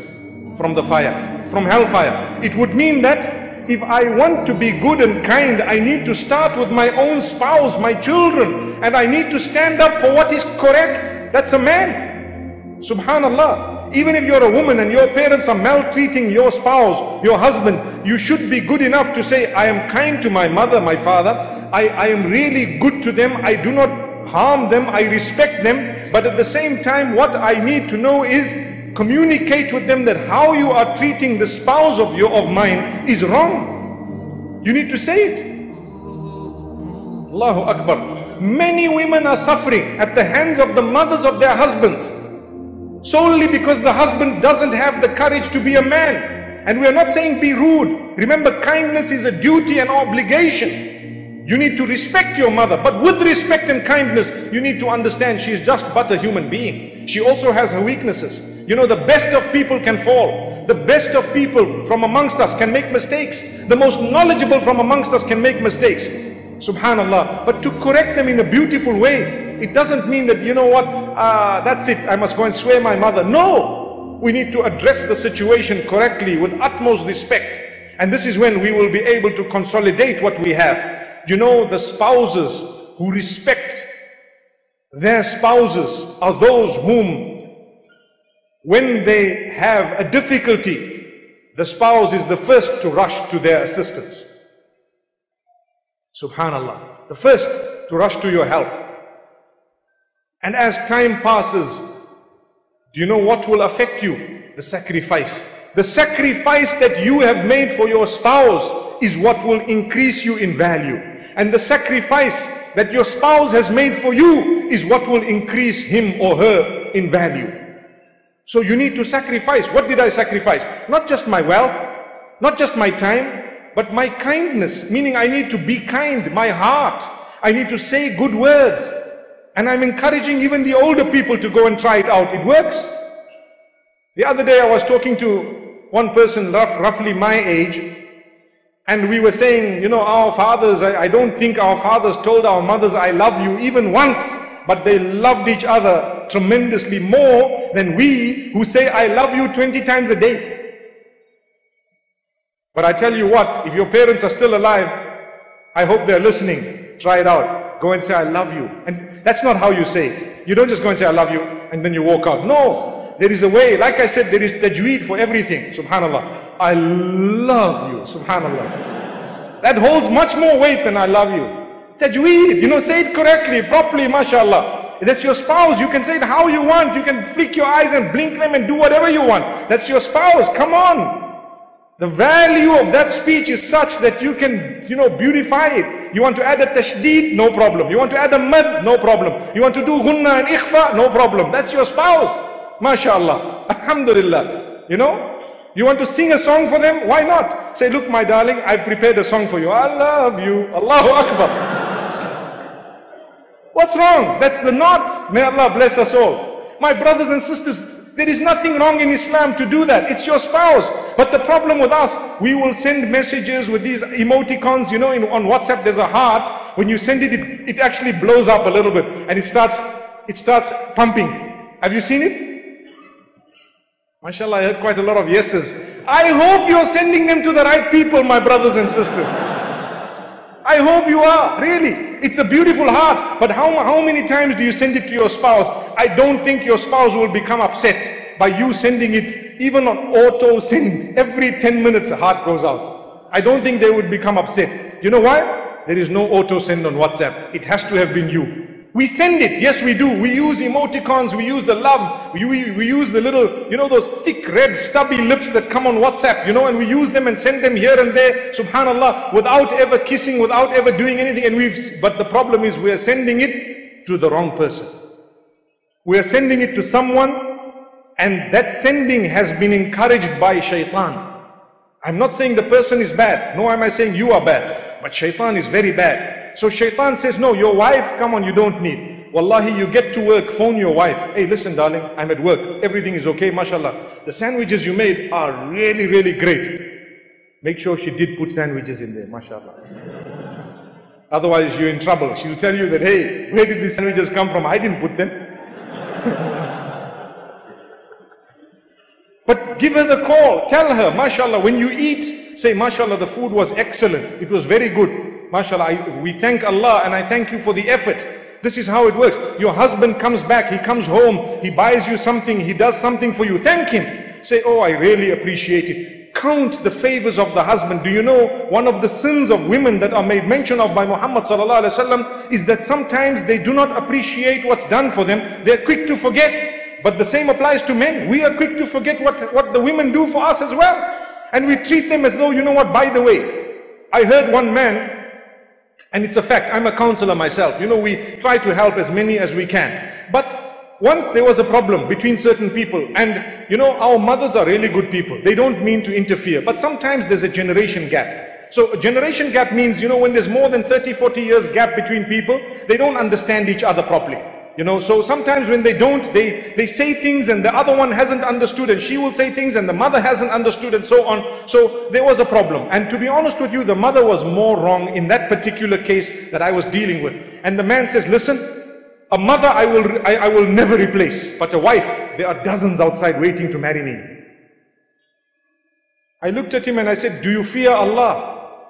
from the fire, from hellfire. It would mean that if I want to be good and kind, I need to start with my own spouse, my children, and I need to stand up for what is correct. That's a man. Subhanallah. Even if you're a woman and your parents are maltreating your spouse, your husband, you should be good enough to say, I am kind to my mother, my father. I, I am really good to them. I do not harm them. I respect them. But at the same time, what I need to know is communicate with them that how you are treating the spouse of your of mine is wrong. You need to say it. Allahu Akbar. Many women are suffering at the hands of the mothers of their husbands solely because the husband doesn't have the courage to be a man. And we are not saying be rude. Remember, kindness is a duty and obligation. You need to respect your mother, but with respect and kindness, you need to understand she is just but a human being. She also has her weaknesses. You know, the best of people can fall. The best of people from amongst us can make mistakes. The most knowledgeable from amongst us can make mistakes. Subhanallah. But to correct them in a beautiful way, it doesn't mean that, you know what, uh, that's it, I must go and swear my mother. No! We need to address the situation correctly with utmost respect. And this is when we will be able to consolidate what we have. You know, the spouses who respect their spouses are those whom, when they have a difficulty, the spouse is the first to rush to their assistance. Subhanallah. The first to rush to your help. And as time passes, do you know what will affect you? The sacrifice. The sacrifice that you have made for your spouse is what will increase you in value. And the sacrifice that your spouse has made for you is what will increase him or her in value. So you need to sacrifice. What did I sacrifice? Not just my wealth, not just my time, but my kindness, meaning I need to be kind, my heart. I need to say good words. And I'm encouraging even the older people to go and try it out. It works. The other day I was talking to one person rough, roughly my age, and we were saying, you know, our fathers, I, I don't think our fathers told our mothers, I love you even once, but they loved each other tremendously more than we who say, I love you 20 times a day. But I tell you what, if your parents are still alive, I hope they're listening. Try it out. Go and say, I love you. And that's not how you say it. You don't just go and say, I love you, and then you walk out. No, there is a way. Like I said, there is tajweed for everything. Subhanallah. I love you. Subhanallah. That holds much more weight than I love you. Tajweed, you know, say it correctly, properly, mashallah. That's your spouse. You can say it how you want. You can flick your eyes and blink them and do whatever you want. That's your spouse. Come on. The value of that speech is such that you can, you know, beautify it. You want to add a tashdeed, no problem. You want to add a mad, no problem. You want to do ghunna and ikhfa, no problem. That's your spouse. MashaAllah. Alhamdulillah. You know? You want to sing a song for them? Why not? Say, look, my darling, I've prepared a song for you. I love you. Allahu Akbar. What's wrong? That's the knot. May Allah bless us all. My brothers and sisters, there is nothing wrong in Islam to do that. It's your spouse. But the problem with us, we will send messages with these emoticons. You know, in, on WhatsApp there's a heart. When you send it, it, it actually blows up a little bit and it starts, it starts pumping. Have you seen it? MashaAllah, I heard quite a lot of yeses. I hope you're sending them to the right people, my brothers and sisters. I hope you are, really. It's a beautiful heart. But how, how many times do you send it to your spouse? I don't think your spouse will become upset by you sending it, even on auto send. Every 10 minutes a heart goes out. I don't think they would become upset. You know why? There is no auto send on WhatsApp. It has to have been you. We send it, yes we do. We use emoticons, we use the love, we, we, we use the little, you know those thick red stubby lips that come on WhatsApp, you know, and we use them and send them here and there, subhanallah, without ever kissing, without ever doing anything. And we've, but the problem is we are sending it to the wrong person. We are sending it to someone and that sending has been encouraged by shaitan. I'm not saying the person is bad, nor am I saying you are bad, but shaitan is very bad. So shaitan says, no, your wife, come on, you don't need. Wallahi, you get to work, phone your wife. Hey, listen, darling, I'm at work. Everything is okay, mashallah. The sandwiches you made are really, really great. Make sure she did put sandwiches in there, mashallah. Otherwise, you're in trouble. She'll tell you that, hey, where did these sandwiches come from? I didn't put them. but give her the call. Tell her, mashallah, when you eat, say, mashallah, the food was excellent. It was very good. MashaAllah, we thank Allah and I thank you for the effort. This is how it works. Your husband comes back, he comes home, he buys you something, he does something for you. Thank him. Say, oh, I really appreciate it. Count the favors of the husband. Do you know one of the sins of women that are made mention of by Muhammad sallallahu is that sometimes they do not appreciate what's done for them. They're quick to forget. But the same applies to men. We are quick to forget what, what the women do for us as well. And we treat them as though, you know what, by the way, I heard one man and it's a fact. I'm a counselor myself. You know, we try to help as many as we can. But once there was a problem between certain people and, you know, our mothers are really good people. They don't mean to interfere. But sometimes there's a generation gap. So a generation gap means, you know, when there's more than 30, 40 years gap between people, they don't understand each other properly. You know, so sometimes when they don't, they, they say things and the other one hasn't understood and she will say things and the mother hasn't understood and so on. So there was a problem. And to be honest with you, the mother was more wrong in that particular case that I was dealing with. And the man says, listen, a mother I will, I, I will never replace, but a wife, there are dozens outside waiting to marry me. I looked at him and I said, do you fear Allah?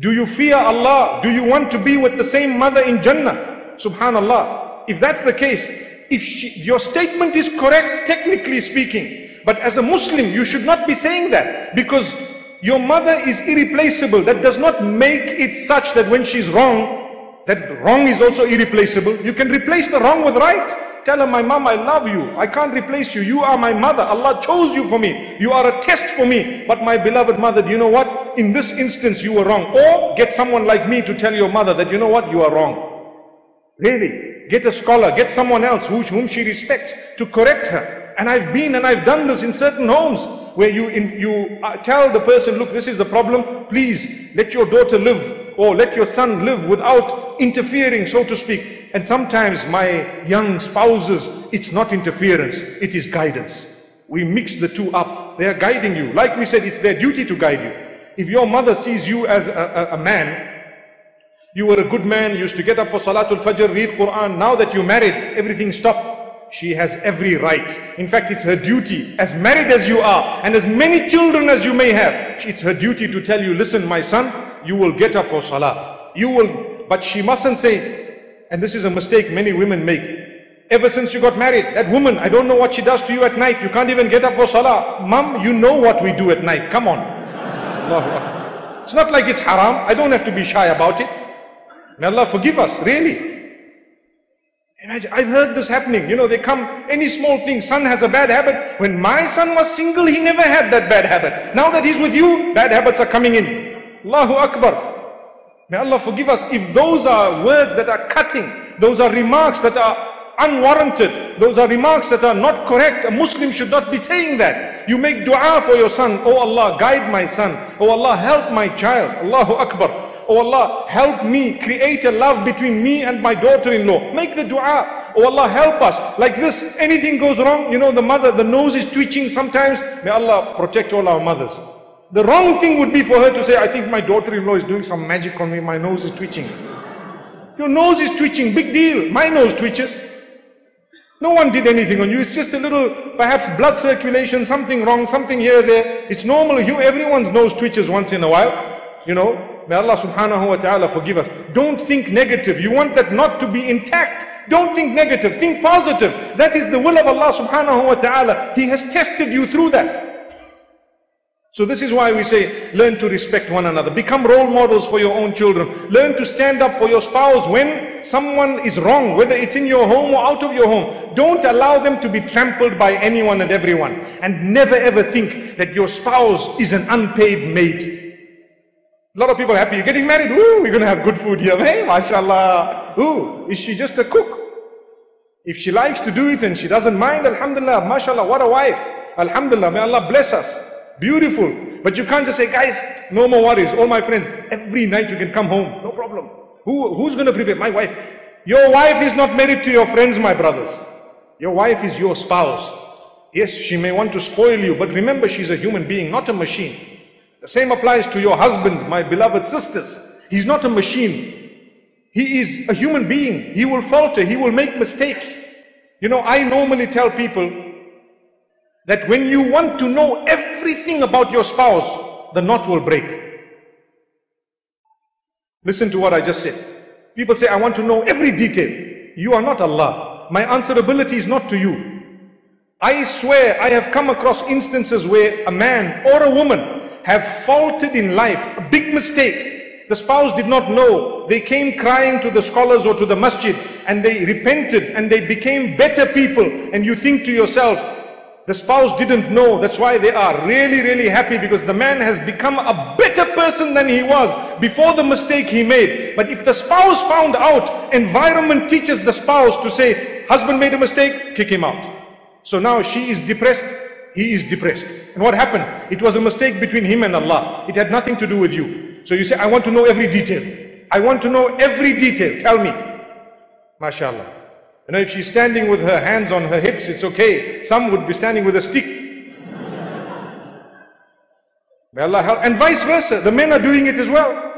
Do you fear Allah? Do you want to be with the same mother in Jannah? Subhanallah if that's the case, if she, your statement is correct, technically speaking, but as a Muslim, you should not be saying that because your mother is irreplaceable. That does not make it such that when she's wrong, that wrong is also irreplaceable. You can replace the wrong with right. Tell her, my mom, I love you. I can't replace you. You are my mother. Allah chose you for me. You are a test for me. But my beloved mother, do you know what? In this instance, you were wrong. Or get someone like me to tell your mother that, you know what? You are wrong. Really. Get a scholar. Get someone else whom she respects to correct her. And I've been and I've done this in certain homes where you, in, you uh, tell the person, look, this is the problem. Please let your daughter live or let your son live without interfering, so to speak. And sometimes my young spouses, it's not interference, it is guidance. We mix the two up. They are guiding you. Like we said, it's their duty to guide you. If your mother sees you as a, a, a man, you were a good man, you used to get up for Salatul Fajr, read Quran. Now that you married, everything stopped. She has every right. In fact, it's her duty, as married as you are, and as many children as you may have, it's her duty to tell you, listen, my son, you will get up for salah. You will, but she mustn't say, and this is a mistake many women make. Ever since you got married, that woman, I don't know what she does to you at night. You can't even get up for salah. Mom, you know what we do at night. Come on. It's not like it's haram. I don't have to be shy about it. May Allah forgive us, really. And I, have heard this happening. You know, they come, any small thing, son has a bad habit. When my son was single, he never had that bad habit. Now that he's with you, bad habits are coming in. Allahu Akbar. May Allah forgive us if those are words that are cutting, those are remarks that are unwarranted, those are remarks that are not correct. A Muslim should not be saying that. You make dua for your son. Oh Allah, guide my son. Oh Allah, help my child. Allahu Akbar. Oh Allah, help me create a love between me and my daughter-in-law. Make the dua. Oh Allah, help us. Like this, anything goes wrong, you know, the mother, the nose is twitching sometimes. May Allah protect all our mothers. The wrong thing would be for her to say, I think my daughter-in-law is doing some magic on me, my nose is twitching. Your nose is twitching, big deal. My nose twitches. No one did anything on you. It's just a little, perhaps blood circulation, something wrong, something here, there. It's normal. You, everyone's nose twitches once in a while. You know, may Allah subhanahu wa ta'ala forgive us. Don't think negative. You want that knot to be intact. Don't think negative. Think positive. That is the will of Allah subhanahu wa ta'ala. He has tested you through that. So this is why we say, learn to respect one another. Become role models for your own children. Learn to stand up for your spouse when someone is wrong, whether it's in your home or out of your home. Don't allow them to be trampled by anyone and everyone. And never ever think that your spouse is an unpaid maid. A lot of people happy. You're getting married. Ooh, we're going to have good food here. Hey, mashallah. Ooh, is she just a cook? If she likes to do it and she doesn't mind, alhamdulillah, mashallah, what a wife. Alhamdulillah, may Allah bless us. Beautiful. But you can't just say, guys, no more worries. All my friends, every night you can come home. No problem. Who, who's going to prepare? My wife. Your wife is not married to your friends, my brothers. Your wife is your spouse. Yes, she may want to spoil you, but remember she's a human being, not a machine. The same applies to your husband, my beloved sisters. He's not a machine. He is a human being. He will falter. He will make mistakes. You know, I normally tell people, that when you want to know everything about your spouse, the knot will break. Listen to what I just said. People say, I want to know every detail. You are not Allah. My answerability is not to you. I swear I have come across instances where a man or a woman have faltered in life, a big mistake. The spouse did not know. They came crying to the scholars or to the masjid and they repented and they became better people. And you think to yourself, the spouse didn't know. That's why they are really, really happy because the man has become a better person than he was before the mistake he made. But if the spouse found out, environment teaches the spouse to say, husband made a mistake, kick him out. So now she is depressed, he is depressed. And what happened? It was a mistake between him and Allah. It had nothing to do with you. So you say, I want to know every detail. I want to know every detail. Tell me. MashaAllah. You know, if she's standing with her hands on her hips, it's okay. Some would be standing with a stick. May Allah help. And vice versa. The men are doing it as well.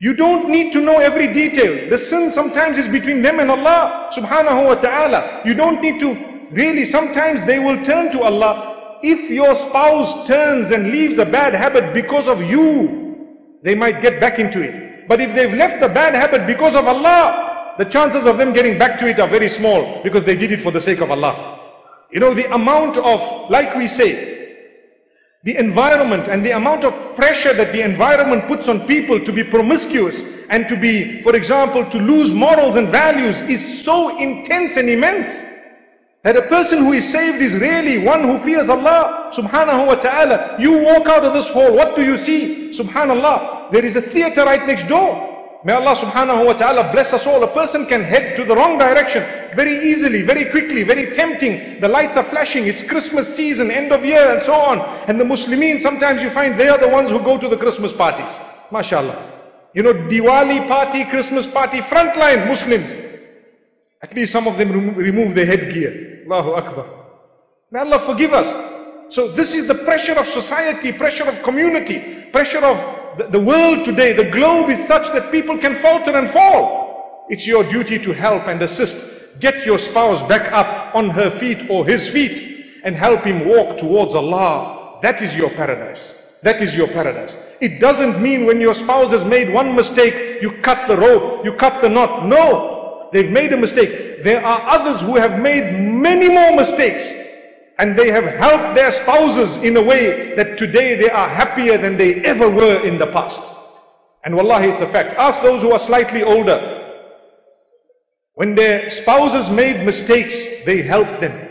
You don't need to know every detail. The sin sometimes is between them and Allah subhanahu wa ta'ala. You don't need to really, sometimes they will turn to Allah. If your spouse turns and leaves a bad habit because of you, they might get back into it. But if they've left the bad habit because of Allah, the chances of them getting back to it are very small because they did it for the sake of Allah. You know, the amount of, like we say, the environment and the amount of pressure that the environment puts on people to be promiscuous And to be, for example, to lose morals and values is so intense and immense that a person who is saved is really one who fears Allah subhanahu wa ta'ala. You walk out of this hall, what do you see? Subhanallah, there is a theater right next door. May Allah subhanahu wa ta'ala bless us all. A person can head to the wrong direction very easily, very quickly, very tempting. The lights are flashing. It's Christmas season, end of year and so on. And the Muslimin, sometimes you find they are the ones who go to the Christmas parties. MashaAllah. You know, Diwali party, Christmas party, frontline Muslims. At least some of them remo remove their headgear. Allahu Akbar. May Allah forgive us. So this is the pressure of society, pressure of community, pressure of the, the world today, the globe is such that people can falter and fall. It's your duty to help and assist. Get your spouse back up on her feet or his feet and help him walk towards Allah. That is your paradise. That is your paradise. It doesn't mean when your spouse has made one mistake, you cut the rope, you cut the knot. No, they've made a mistake. There are others who have made many more mistakes and they have helped their spouses in a way that today they are happier than they ever were in the past. And wallahi, it's a fact. Ask those who are slightly older. When their spouses made mistakes, they helped them.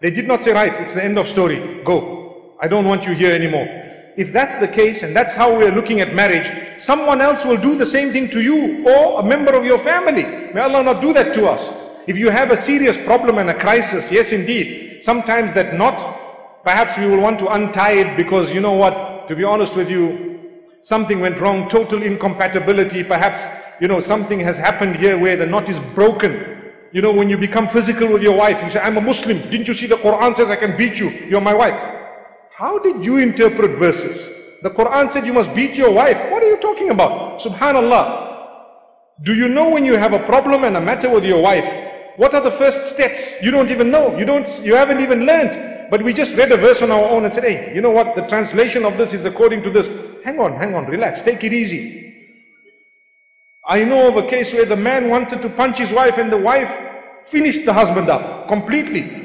They did not say, right, it's the end of story. Go. I don't want you here anymore. If that's the case and that's how we're looking at marriage, someone else will do the same thing to you or a member of your family. May Allah not do that to us. If you have a serious problem and a crisis, yes indeed, sometimes that knot, perhaps we will want to untie it because you know what, to be honest with you, something went wrong, total incompatibility, perhaps, you know, something has happened here where the knot is broken. You know, when you become physical with your wife, you say, I'm a Muslim. Didn't you see the Quran says I can beat you? You're my wife. How did you interpret verses? The Quran said you must beat your wife. What are you talking about? Subhanallah. Do you know when you have a problem and a matter with your wife, what are the first steps? You don't even know. You don't, you haven't even learned. But we just read a verse on our own and said, hey, you know what? The translation of this is according to this. Hang on, hang on, relax, take it easy. I know of a case where the man wanted to punch his wife and the wife finished the husband up completely.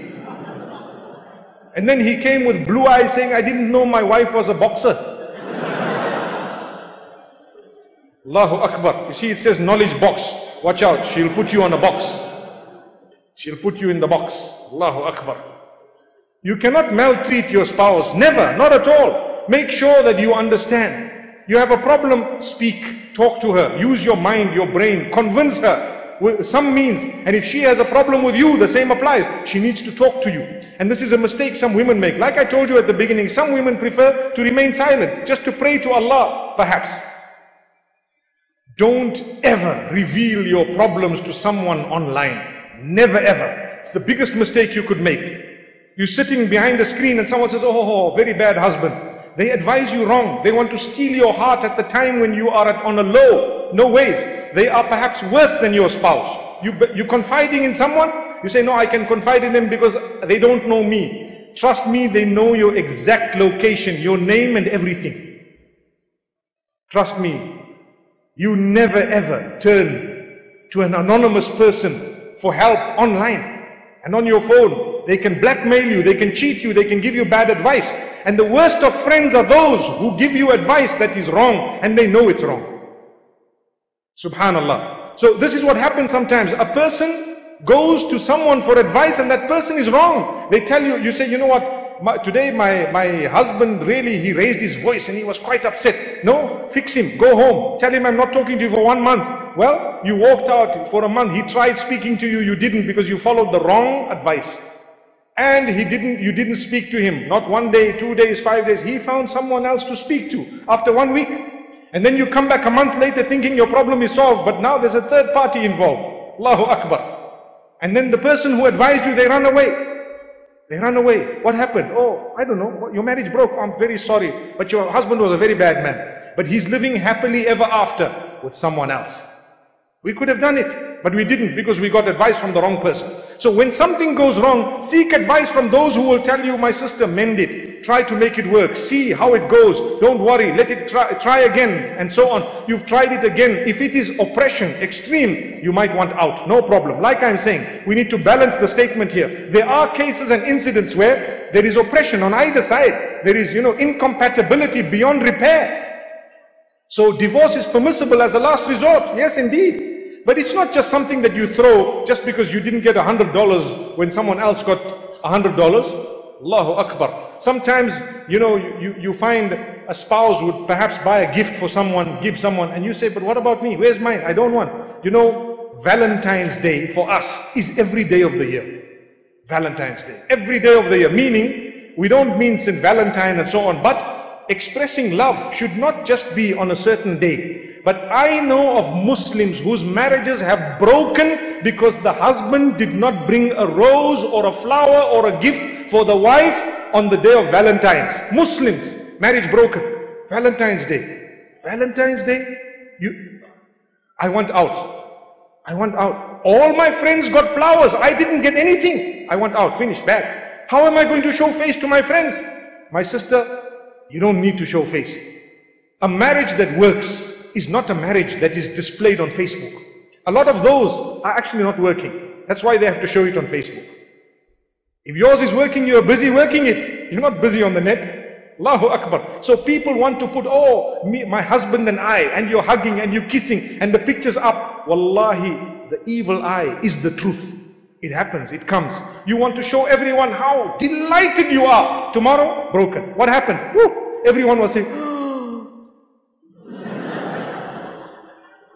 And then he came with blue eyes saying, I didn't know my wife was a boxer. Allahu Akbar. You see, it says knowledge box. Watch out, she'll put you on a box. She'll put you in the box. Allahu Akbar. You cannot maltreat your spouse. Never. Not at all. Make sure that you understand. You have a problem, speak. Talk to her. Use your mind, your brain. Convince her some means. And if she has a problem with you, the same applies. She needs to talk to you. And this is a mistake some women make. Like I told you at the beginning, some women prefer to remain silent, just to pray to Allah, perhaps. Don't ever reveal your problems to someone online. Never ever. It's the biggest mistake you could make. You're sitting behind a screen and someone says, oh, very bad husband. They advise you wrong. They want to steal your heart at the time when you are at, on a low. No ways. They are perhaps worse than your spouse. You, you confiding in someone? You say, no, I can confide in them because they don't know me. Trust me, they know your exact location, your name and everything. Trust me. You never ever turn to an anonymous person for help online and on your phone. They can blackmail you, they can cheat you, they can give you bad advice. And the worst of friends are those who give you advice that is wrong and they know it's wrong. Subhanallah. So this is what happens sometimes. A person goes to someone for advice and that person is wrong. They tell you, you say, you know what, my, today my, my husband really, he raised his voice and he was quite upset. No, fix him, go home, tell him I'm not talking to you for one month. Well, you walked out for a month, he tried speaking to you, you didn't because you followed the wrong advice. And he didn't, you didn't speak to him, not one day, two days, five days. He found someone else to speak to after one week. And then you come back a month later thinking your problem is solved, but now there's a third party involved. Allahu Akbar. And then the person who advised you, they run away. They run away. What happened? Oh, I don't know. Your marriage broke. I'm very sorry. But your husband was a very bad man. But he's living happily ever after with someone else. We could have done it, but we didn't because we got advice from the wrong person. So when something goes wrong, seek advice from those who will tell you, my sister, mend it. Try to make it work. See how it goes. Don't worry. Let it try, try again and so on. You've tried it again. If it is oppression, extreme, you might want out. No problem. Like I'm saying, we need to balance the statement here. There are cases and incidents where there is oppression on either side. There is, you know, incompatibility beyond repair. So divorce is permissible as a last resort. Yes, indeed. But it's not just something that you throw just because you didn't get a hundred dollars when someone else got a hundred dollars. Allahu Akbar. Sometimes, you know, you, you find a spouse would perhaps buy a gift for someone, give someone, and you say, but what about me? Where's mine? I don't want. You know, Valentine's Day for us is every day of the year. Valentine's Day. Every day of the year. Meaning, we don't mean St. Valentine and so on, but expressing love should not just be on a certain day. But I know of Muslims whose marriages have broken because the husband did not bring a rose or a flower or a gift for the wife on the day of Valentine's. Muslims, marriage broken. Valentine's Day. Valentine's Day? You, I want out. I want out. All my friends got flowers. I didn't get anything. I want out. Finish. Back. How am I going to show face to my friends? My sister, you don't need to show face. A marriage that works is not a marriage that is displayed on Facebook. A lot of those are actually not working. That's why they have to show it on Facebook. If yours is working, you're busy working it. You're not busy on the net. Allahu Akbar. So people want to put, oh, me, my husband and I, and you're hugging and you're kissing, and the picture's up. Wallahi, the evil eye is the truth. It happens, it comes. You want to show everyone how delighted you are. Tomorrow, broken. What happened? Woo! Everyone was saying,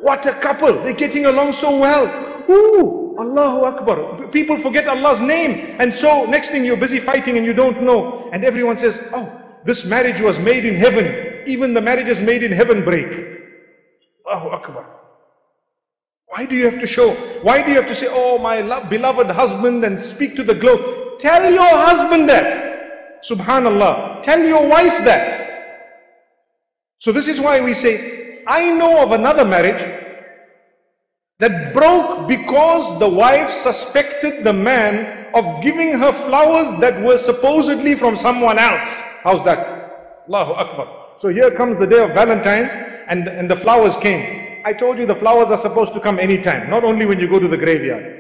what a couple. They're getting along so well. Ooh, Allahu Akbar. People forget Allah's name. And so next thing you're busy fighting and you don't know. And everyone says, oh, this marriage was made in heaven. Even the marriages made in heaven break. Allahu Akbar. Why do you have to show? Why do you have to say, oh, my beloved husband and speak to the globe? Tell your husband that. Subhanallah. Tell your wife that. So this is why we say, I know of another marriage that broke because the wife suspected the man of giving her flowers that were supposedly from someone else. How's that? Allahu Akbar. So here comes the day of Valentine's and, and the flowers came. I told you the flowers are supposed to come anytime, not only when you go to the graveyard.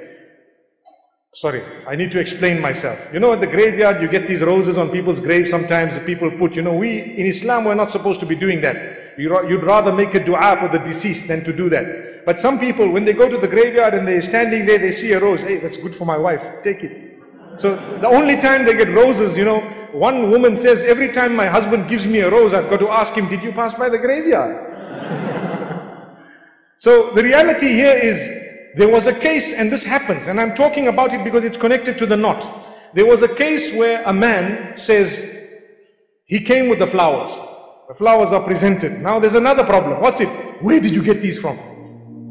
Sorry, I need to explain myself. You know, at the graveyard, you get these roses on people's graves. Sometimes people put, you know, we in Islam, we're not supposed to be doing that. You'd rather make a dua for the deceased than to do that. But some people, when they go to the graveyard and they're standing there, they see a rose. Hey, that's good for my wife. Take it. So the only time they get roses, you know, one woman says, every time my husband gives me a rose, I've got to ask him, did you pass by the graveyard? so the reality here is, there was a case, and this happens, and I'm talking about it because it's connected to the knot. There was a case where a man says, he came with the flowers. The flowers are presented. Now there's another problem. What's it? Where did you get these from?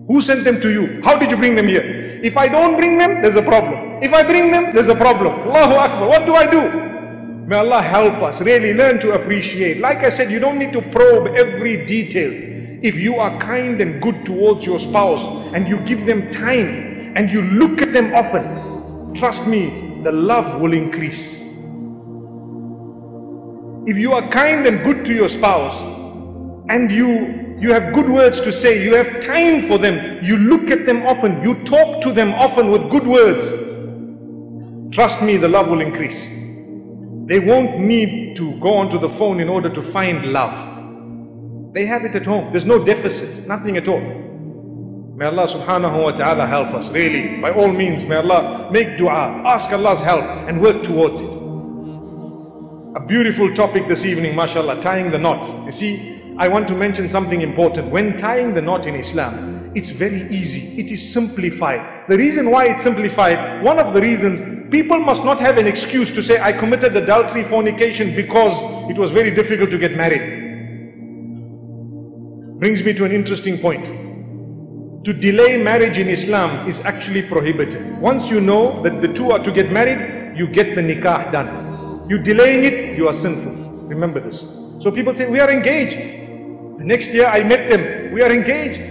Who sent them to you? How did you bring them here? If I don't bring them, there's a problem. If I bring them, there's a problem. Allahu Akbar. What do I do? May Allah help us really learn to appreciate. Like I said, you don't need to probe every detail. If you are kind and good towards your spouse and you give them time and you look at them often, trust me, the love will increase. If you are kind and good to your spouse and you you have good words to say, you have time for them, you look at them often, you talk to them often with good words. Trust me, the love will increase. They won't need to go onto the phone in order to find love. They have it at home. There's no deficit, nothing at all. May Allah subhanahu wa ta'ala help us, really. By all means, may Allah make dua, ask Allah's help and work towards it. A beautiful topic this evening, mashallah, tying the knot. You see, I want to mention something important. When tying the knot in Islam, it's very easy. It is simplified. The reason why it's simplified, one of the reasons, people must not have an excuse to say, I committed adultery, fornication because it was very difficult to get married. Brings me to an interesting point. To delay marriage in Islam is actually prohibited. Once you know that the two are to get married, you get the nikah done. You delaying it, you are sinful. Remember this. So people say, we are engaged. The next year I met them, we are engaged.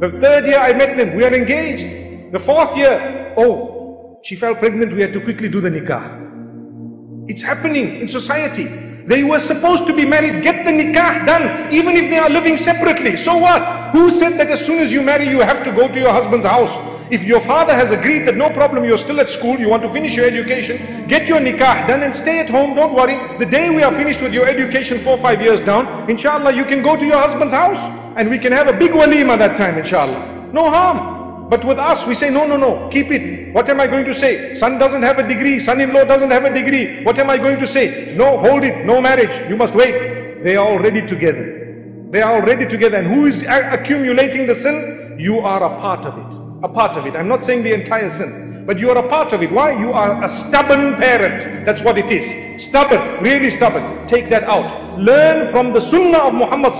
The third year I met them, we are engaged. The fourth year, oh, she fell pregnant, we had to quickly do the nikah. It's happening in society. They were supposed to be married, get the nikah done, even if they are living separately. So what? Who said that as soon as you marry, you have to go to your husband's house? If your father has agreed that no problem, you're still at school, you want to finish your education, get your nikah done and stay at home, don't worry. The day we are finished with your education four, five years down, inshallah, you can go to your husband's house and we can have a big walima that time, inshallah. No harm. But with us, we say, no, no, no, keep it. What am I going to say? Son doesn't have a degree, son-in-law doesn't have a degree. What am I going to say? No, hold it, no marriage, you must wait. They are already together. They are already together. And who is accumulating the sin? You are a part of it a part of it. I'm not saying the entire sin, but you are a part of it. Why? You are a stubborn parent. That's what it is. Stubborn, really stubborn. Take that out. Learn from the sunnah of Muhammad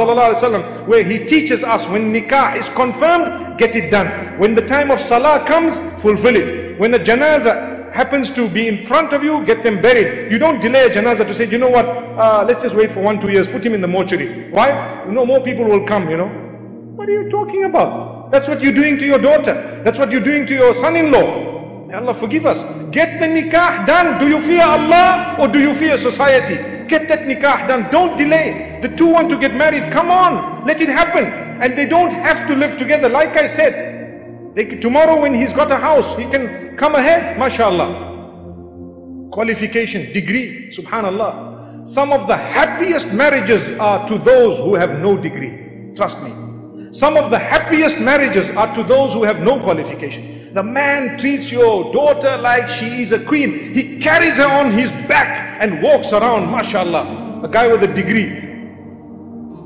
where he teaches us when nikah is confirmed, get it done. When the time of salah comes, fulfill it. When the janazah happens to be in front of you, get them buried. You don't delay a janazah to say, you know what, uh, let's just wait for one, two years, put him in the mortuary. Why? You know, more people will come, you know. What are you talking about? That's what you're doing to your daughter. That's what you're doing to your son-in-law. May Allah forgive us. Get the nikah done. Do you fear Allah or do you fear society? Get that nikah done. Don't delay. The two want to get married. Come on. Let it happen. And they don't have to live together. Like I said, they, tomorrow when he's got a house, he can come ahead. MashaAllah. Qualification, degree. Subhanallah. Some of the happiest marriages are to those who have no degree. Trust me. Some of the happiest marriages are to those who have no qualification. The man treats your daughter like she is a queen. He carries her on his back and walks around, mashallah. A guy with a degree.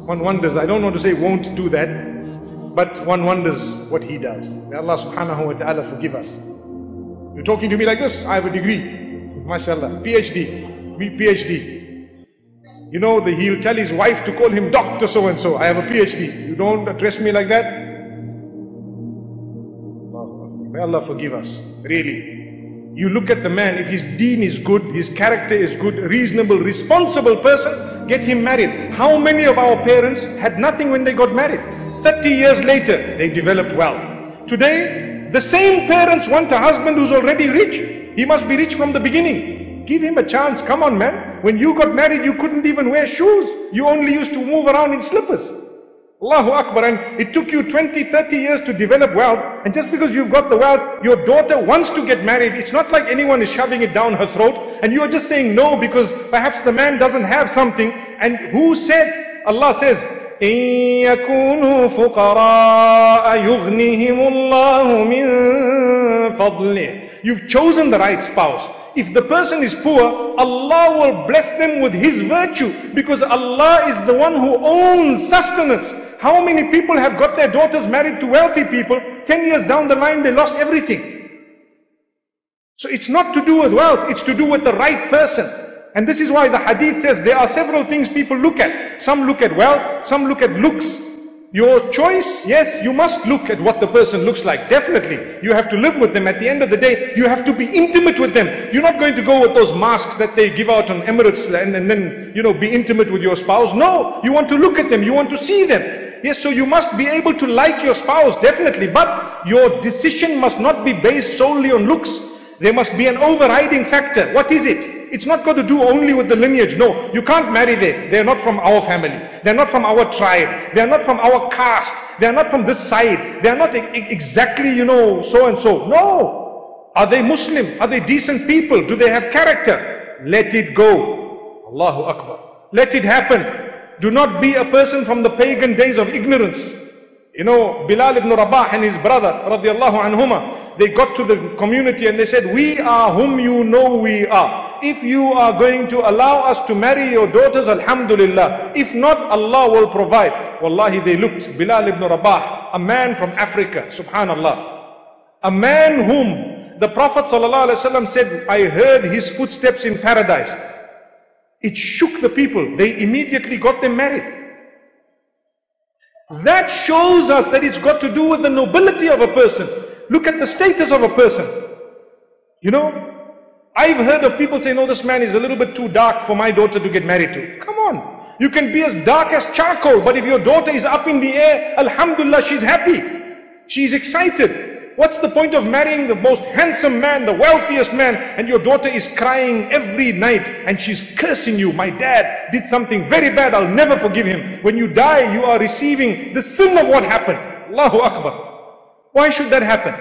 One wonders, I don't want to say won't do that, but one wonders what he does. May Allah subhanahu wa ta'ala forgive us. You're talking to me like this, I have a degree. Mashallah. PhD. PhD. You know, the, he'll tell his wife to call him Dr. So and so. I have a PhD. You don't address me like that. May Allah forgive us. Really. You look at the man, if his deen is good, his character is good, reasonable, responsible person, get him married. How many of our parents had nothing when they got married? 30 years later, they developed wealth. Today, the same parents want a husband who's already rich. He must be rich from the beginning. Give him a chance. Come on, man. When you got married, you couldn't even wear shoes. You only used to move around in slippers. Allahu Akbar. And it took you 20, 30 years to develop wealth. And just because you've got the wealth, your daughter wants to get married. It's not like anyone is shoving it down her throat. And you are just saying no because perhaps the man doesn't have something. And who said? Allah says, إن يكونوا فقراء يغنيهم الله من فضله You've chosen the right spouse. If the person is poor, Allah will bless them with His virtue because Allah is the one who owns sustenance. How many people have got their daughters married to wealthy people? Ten years down the line, they lost everything. So it's not to do with wealth, it's to do with the right person. And this is why the hadith says there are several things people look at. Some look at wealth, some look at looks, your choice, yes, you must look at what the person looks like. Definitely. You have to live with them. At the end of the day, you have to be intimate with them. You're not going to go with those masks that they give out on Emirates and, and then, you know, be intimate with your spouse. No, you want to look at them. You want to see them. Yes, so you must be able to like your spouse, definitely. But your decision must not be based solely on looks. There must be an overriding factor. What is it? It's not got to do only with the lineage. No, you can't marry there. They're not from our family. They're not from our tribe. They're not from our caste. They're not from this side. They're not exactly, you know, so and so. No. Are they Muslim? Are they decent people? Do they have character? Let it go. Allahu Akbar. Let it happen. Do not be a person from the pagan days of ignorance. You know, Bilal ibn Rabah and his brother, radiallahu anhuma, they got to the community and they said, we are whom you know we are if you are going to allow us to marry your daughters, Alhamdulillah. If not, Allah will provide. Wallahi, they looked. Bilal ibn Rabah, a man from Africa, subhanallah. A man whom the Prophet ﷺ said, I heard his footsteps in paradise. It shook the people. They immediately got them married. That shows us that it's got to do with the nobility of a person. Look at the status of a person. You know, I've heard of people say, no, oh, this man is a little bit too dark for my daughter to get married to. Come on. You can be as dark as charcoal, but if your daughter is up in the air, Alhamdulillah, she's happy. She's excited. What's the point of marrying the most handsome man, the wealthiest man, and your daughter is crying every night and she's cursing you. My dad did something very bad, I'll never forgive him. When you die, you are receiving the sin of what happened. Allahu Akbar. Why should that happen?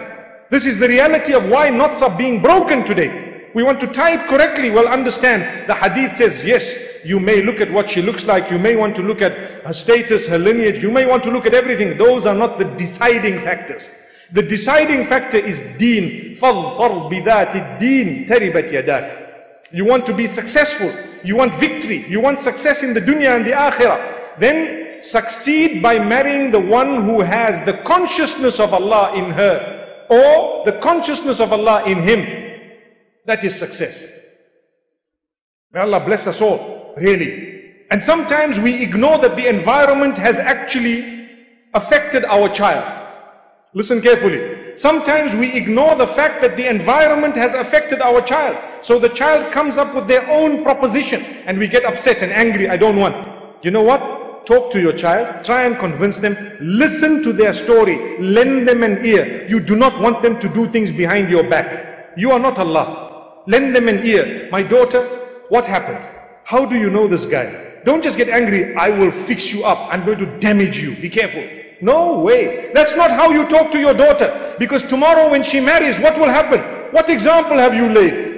This is the reality of why knots are being broken today. We want to tie it correctly. Well, understand the hadith says, yes, you may look at what she looks like. You may want to look at her status, her lineage. You may want to look at everything. Those are not the deciding factors. The deciding factor is deen. فَظْفَرْ بِذَاتِ الدِّينِ تَرِبَتْ يَدَاكَ you want to be successful. You want victory. You want success in the dunya and the akhirah. Then succeed by marrying the one who has the consciousness of Allah in her or the consciousness of Allah in him. That is success. May Allah bless us all, really. And sometimes we ignore that the environment has actually affected our child. Listen carefully. Sometimes we ignore the fact that the environment has affected our child. So the child comes up with their own proposition and we get upset and angry. I don't want. You know what? Talk to your child. Try and convince them. Listen to their story. Lend them an ear. You do not want them to do things behind your back. You are not Allah. Lend them an ear. My daughter, what happened? How do you know this guy? Don't just get angry. I will fix you up. I'm going to damage you. Be careful. No way. That's not how you talk to your daughter. Because tomorrow when she marries, what will happen? What example have you laid?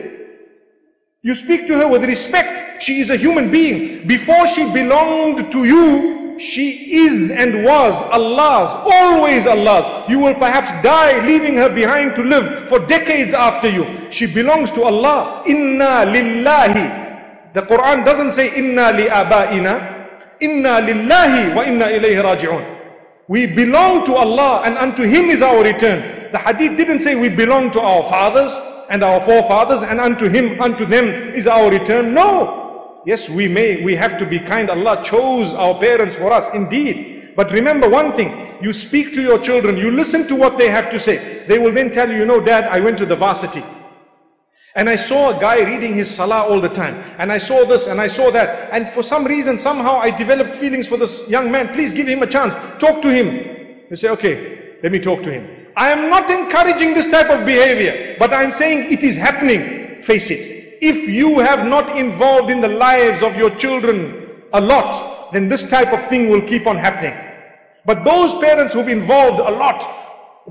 You speak to her with respect. She is a human being. Before she belonged to you, she is and was Allah's, always Allah's. You will perhaps die leaving her behind to live for decades after you. She belongs to Allah. Inna lillahi. The Quran doesn't say inna li abaina. Inna lillahi wa inna ilayhi raji'un. We belong to Allah and unto Him is our return. The hadith didn't say we belong to our fathers and our forefathers and unto Him, unto them is our return. No. Yes, we may, we have to be kind. Allah chose our parents for us, indeed. But remember one thing, you speak to your children, you listen to what they have to say. They will then tell you, you know, dad, I went to the varsity. And I saw a guy reading his salah all the time. And I saw this and I saw that. And for some reason, somehow I developed feelings for this young man. Please give him a chance. Talk to him. You say, okay, let me talk to him. I am not encouraging this type of behavior, but I'm saying it is happening. Face it. If you have not involved in the lives of your children a lot, then this type of thing will keep on happening. But those parents who've involved a lot,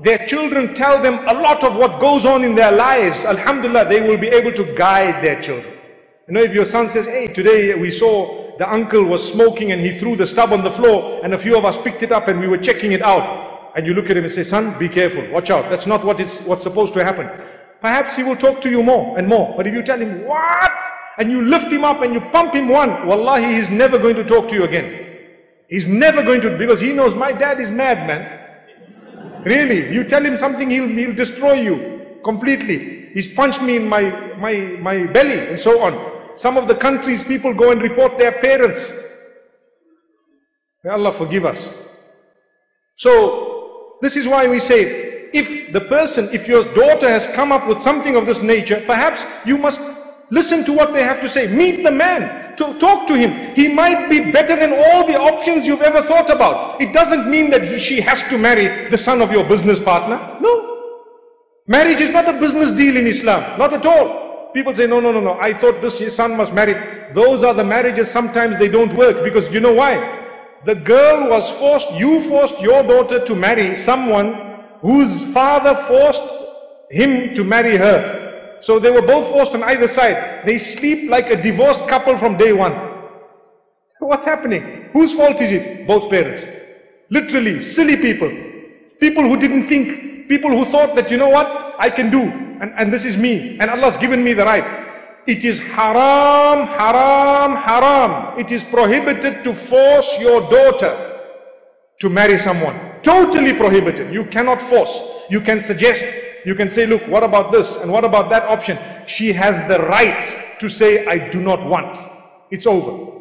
their children tell them a lot of what goes on in their lives. Alhamdulillah, they will be able to guide their children. You know, if your son says, hey, today we saw the uncle was smoking and he threw the stub on the floor and a few of us picked it up and we were checking it out. And you look at him and say, son, be careful, watch out. That's not what is, what's supposed to happen. Perhaps he will talk to you more and more. But if you tell him, what? And you lift him up and you pump him one, wallahi, he's never going to talk to you again. He's never going to, because he knows my dad is mad, man. Really, you tell him something, he'll, he'll destroy you completely. He's punched me in my, my, my belly and so on. Some of the countries people go and report their parents. May Allah forgive us. So, this is why we say, if the person, if your daughter has come up with something of this nature, perhaps you must listen to what they have to say. Meet the man to talk to him. He might be better than all the options you've ever thought about. It doesn't mean that he, she has to marry the son of your business partner. No. Marriage is not a business deal in Islam. Not at all. People say, no, no, no, no. I thought this son must marry. Those are the marriages sometimes they don't work because you know why? The girl was forced, you forced your daughter to marry someone whose father forced him to marry her. So they were both forced on either side. They sleep like a divorced couple from day one. What's happening? Whose fault is it? Both parents. Literally, silly people. People who didn't think. People who thought that, you know what, I can do. And, and this is me. And Allah's given me the right. It is haram, haram, haram. It is prohibited to force your daughter to marry someone. Totally prohibited. You cannot force. You can suggest. You can say, look, what about this and what about that option? She has the right to say, I do not want. It's over.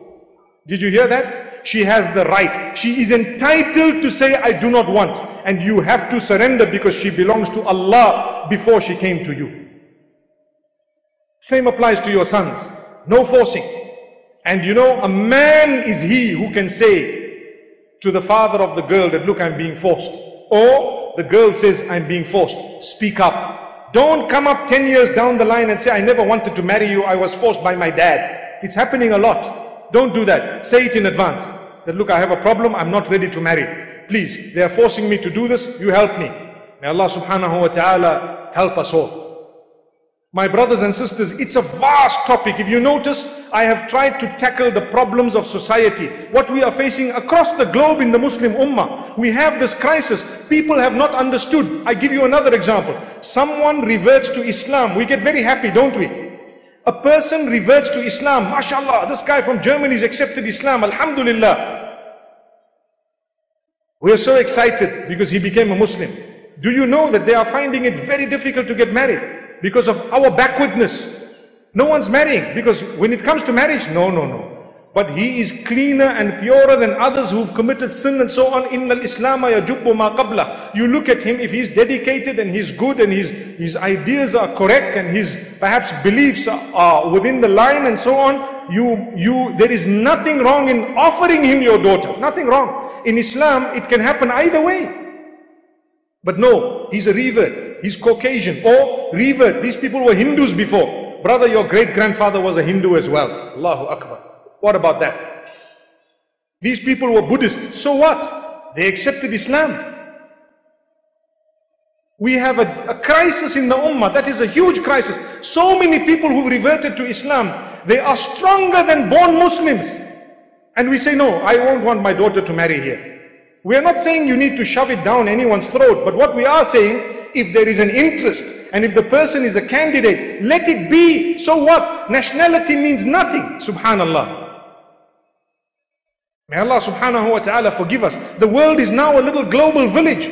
Did you hear that? She has the right. She is entitled to say, I do not want. And you have to surrender because she belongs to Allah before she came to you. Same applies to your sons. No forcing. And you know, a man is he who can say to the father of the girl that, look, I'm being forced. Or the girl says, I'm being forced. Speak up. Don't come up 10 years down the line and say, I never wanted to marry you. I was forced by my dad. It's happening a lot. Don't do that. Say it in advance. That look, I have a problem. I'm not ready to marry. Please, they are forcing me to do this. You help me. May Allah subhanahu wa ta'ala help us all. My brothers and sisters, it's a vast topic. If you notice, I have tried to tackle the problems of society, what we are facing across the globe in the Muslim Ummah. We have this crisis. People have not understood. I give you another example. Someone reverts to Islam. We get very happy, don't we? A person reverts to Islam. MashaAllah, this guy from Germany has accepted Islam. Alhamdulillah. We are so excited because he became a Muslim. Do you know that they are finding it very difficult to get married? Because of our backwardness. No one's marrying because when it comes to marriage, no, no, no. But he is cleaner and purer than others who've committed sin and so on. Inna al-Islam yajubbu ma qabla. You look at him, if he's dedicated and he's good and his, his ideas are correct and his perhaps beliefs are, are within the line and so on, you, you, there is nothing wrong in offering him your daughter. Nothing wrong. In Islam, it can happen either way. But no, he's a revert, he's Caucasian, or revert. These people were Hindus before. Brother, your great grandfather was a Hindu as well. Allahu Akbar. What about that? These people were Buddhist. So what? They accepted Islam. We have a, a, crisis in the Ummah. That is a huge crisis. So many people who've reverted to Islam, they are stronger than born Muslims. And we say, no, I won't want my daughter to marry here. We are not saying you need to shove it down anyone's throat, but what we are saying, if there is an interest and if the person is a candidate, let it be. So what? Nationality means nothing. Subhanallah. May Allah subhanahu wa ta'ala forgive us. The world is now a little global village.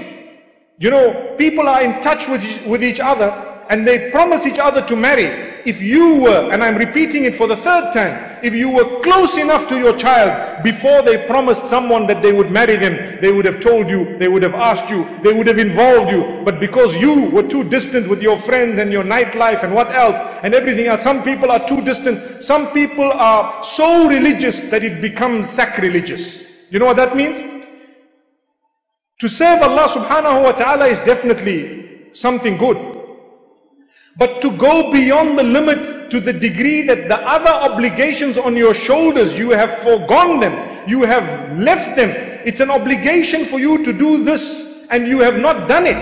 You know, people are in touch with, with each other and they promise each other to marry if you were, and I'm repeating it for the third time, if you were close enough to your child before they promised someone that they would marry them, they would have told you, they would have asked you, they would have involved you. But because you were too distant with your friends and your nightlife and what else and everything else, some people are too distant. Some people are so religious that it becomes sacrilegious. You know what that means? To serve Allah subhanahu wa ta'ala is definitely something good. But to go beyond the limit to the degree that the other obligations on your shoulders, you have foregone them, you have left them. It's an obligation for you to do this and you have not done it.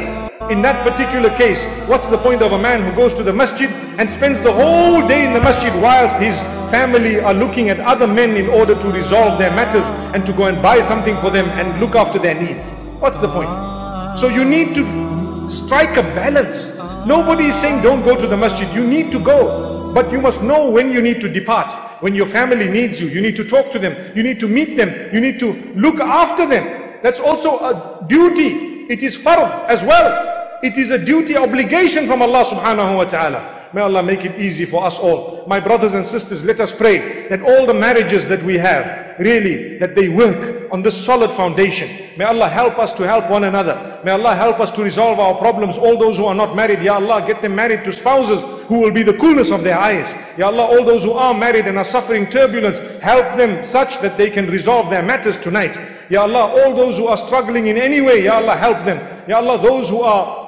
In that particular case, what's the point of a man who goes to the masjid and spends the whole day in the masjid whilst his family are looking at other men in order to resolve their matters and to go and buy something for them and look after their needs? What's the point? So you need to strike a balance Nobody is saying don't go to the masjid. You need to go. But you must know when you need to depart. When your family needs you, you need to talk to them. You need to meet them. You need to look after them. That's also a duty. It is fard as well. It is a duty, obligation from Allah subhanahu wa ta'ala. May Allah make it easy for us all. My brothers and sisters, let us pray that all the marriages that we have, really, that they work on this solid foundation. May Allah help us to help one another. May Allah help us to resolve our problems. All those who are not married, Ya Allah, get them married to spouses who will be the coolness of their eyes. Ya Allah, all those who are married and are suffering turbulence, help them such that they can resolve their matters tonight. Ya Allah, all those who are struggling in any way, Ya Allah, help them. Ya Allah, those who are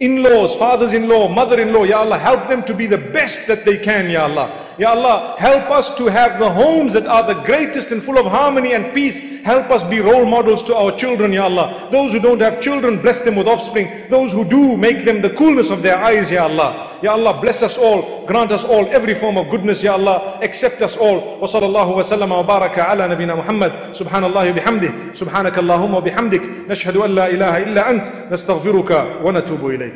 in-laws, fathers-in-law, mother-in-law, Ya Allah, help them to be the best that they can, Ya Allah. Ya Allah, help us to have the homes that are the greatest and full of harmony and peace. Help us be role models to our children, Ya Allah. Those who don't have children, bless them with offspring. Those who do, make them the coolness of their eyes, Ya Allah. Ya Allah, bless us all, grant us all every form of goodness, Ya Allah. Accept us all. Wa sallam wa baraka ala nabina Muhammad. Subhanallah bihamdih. Subhanaka Allahumma bihamdik. Nashhadu an la ilaha illa ant. Nastaghfiruka wa natubu ilayk.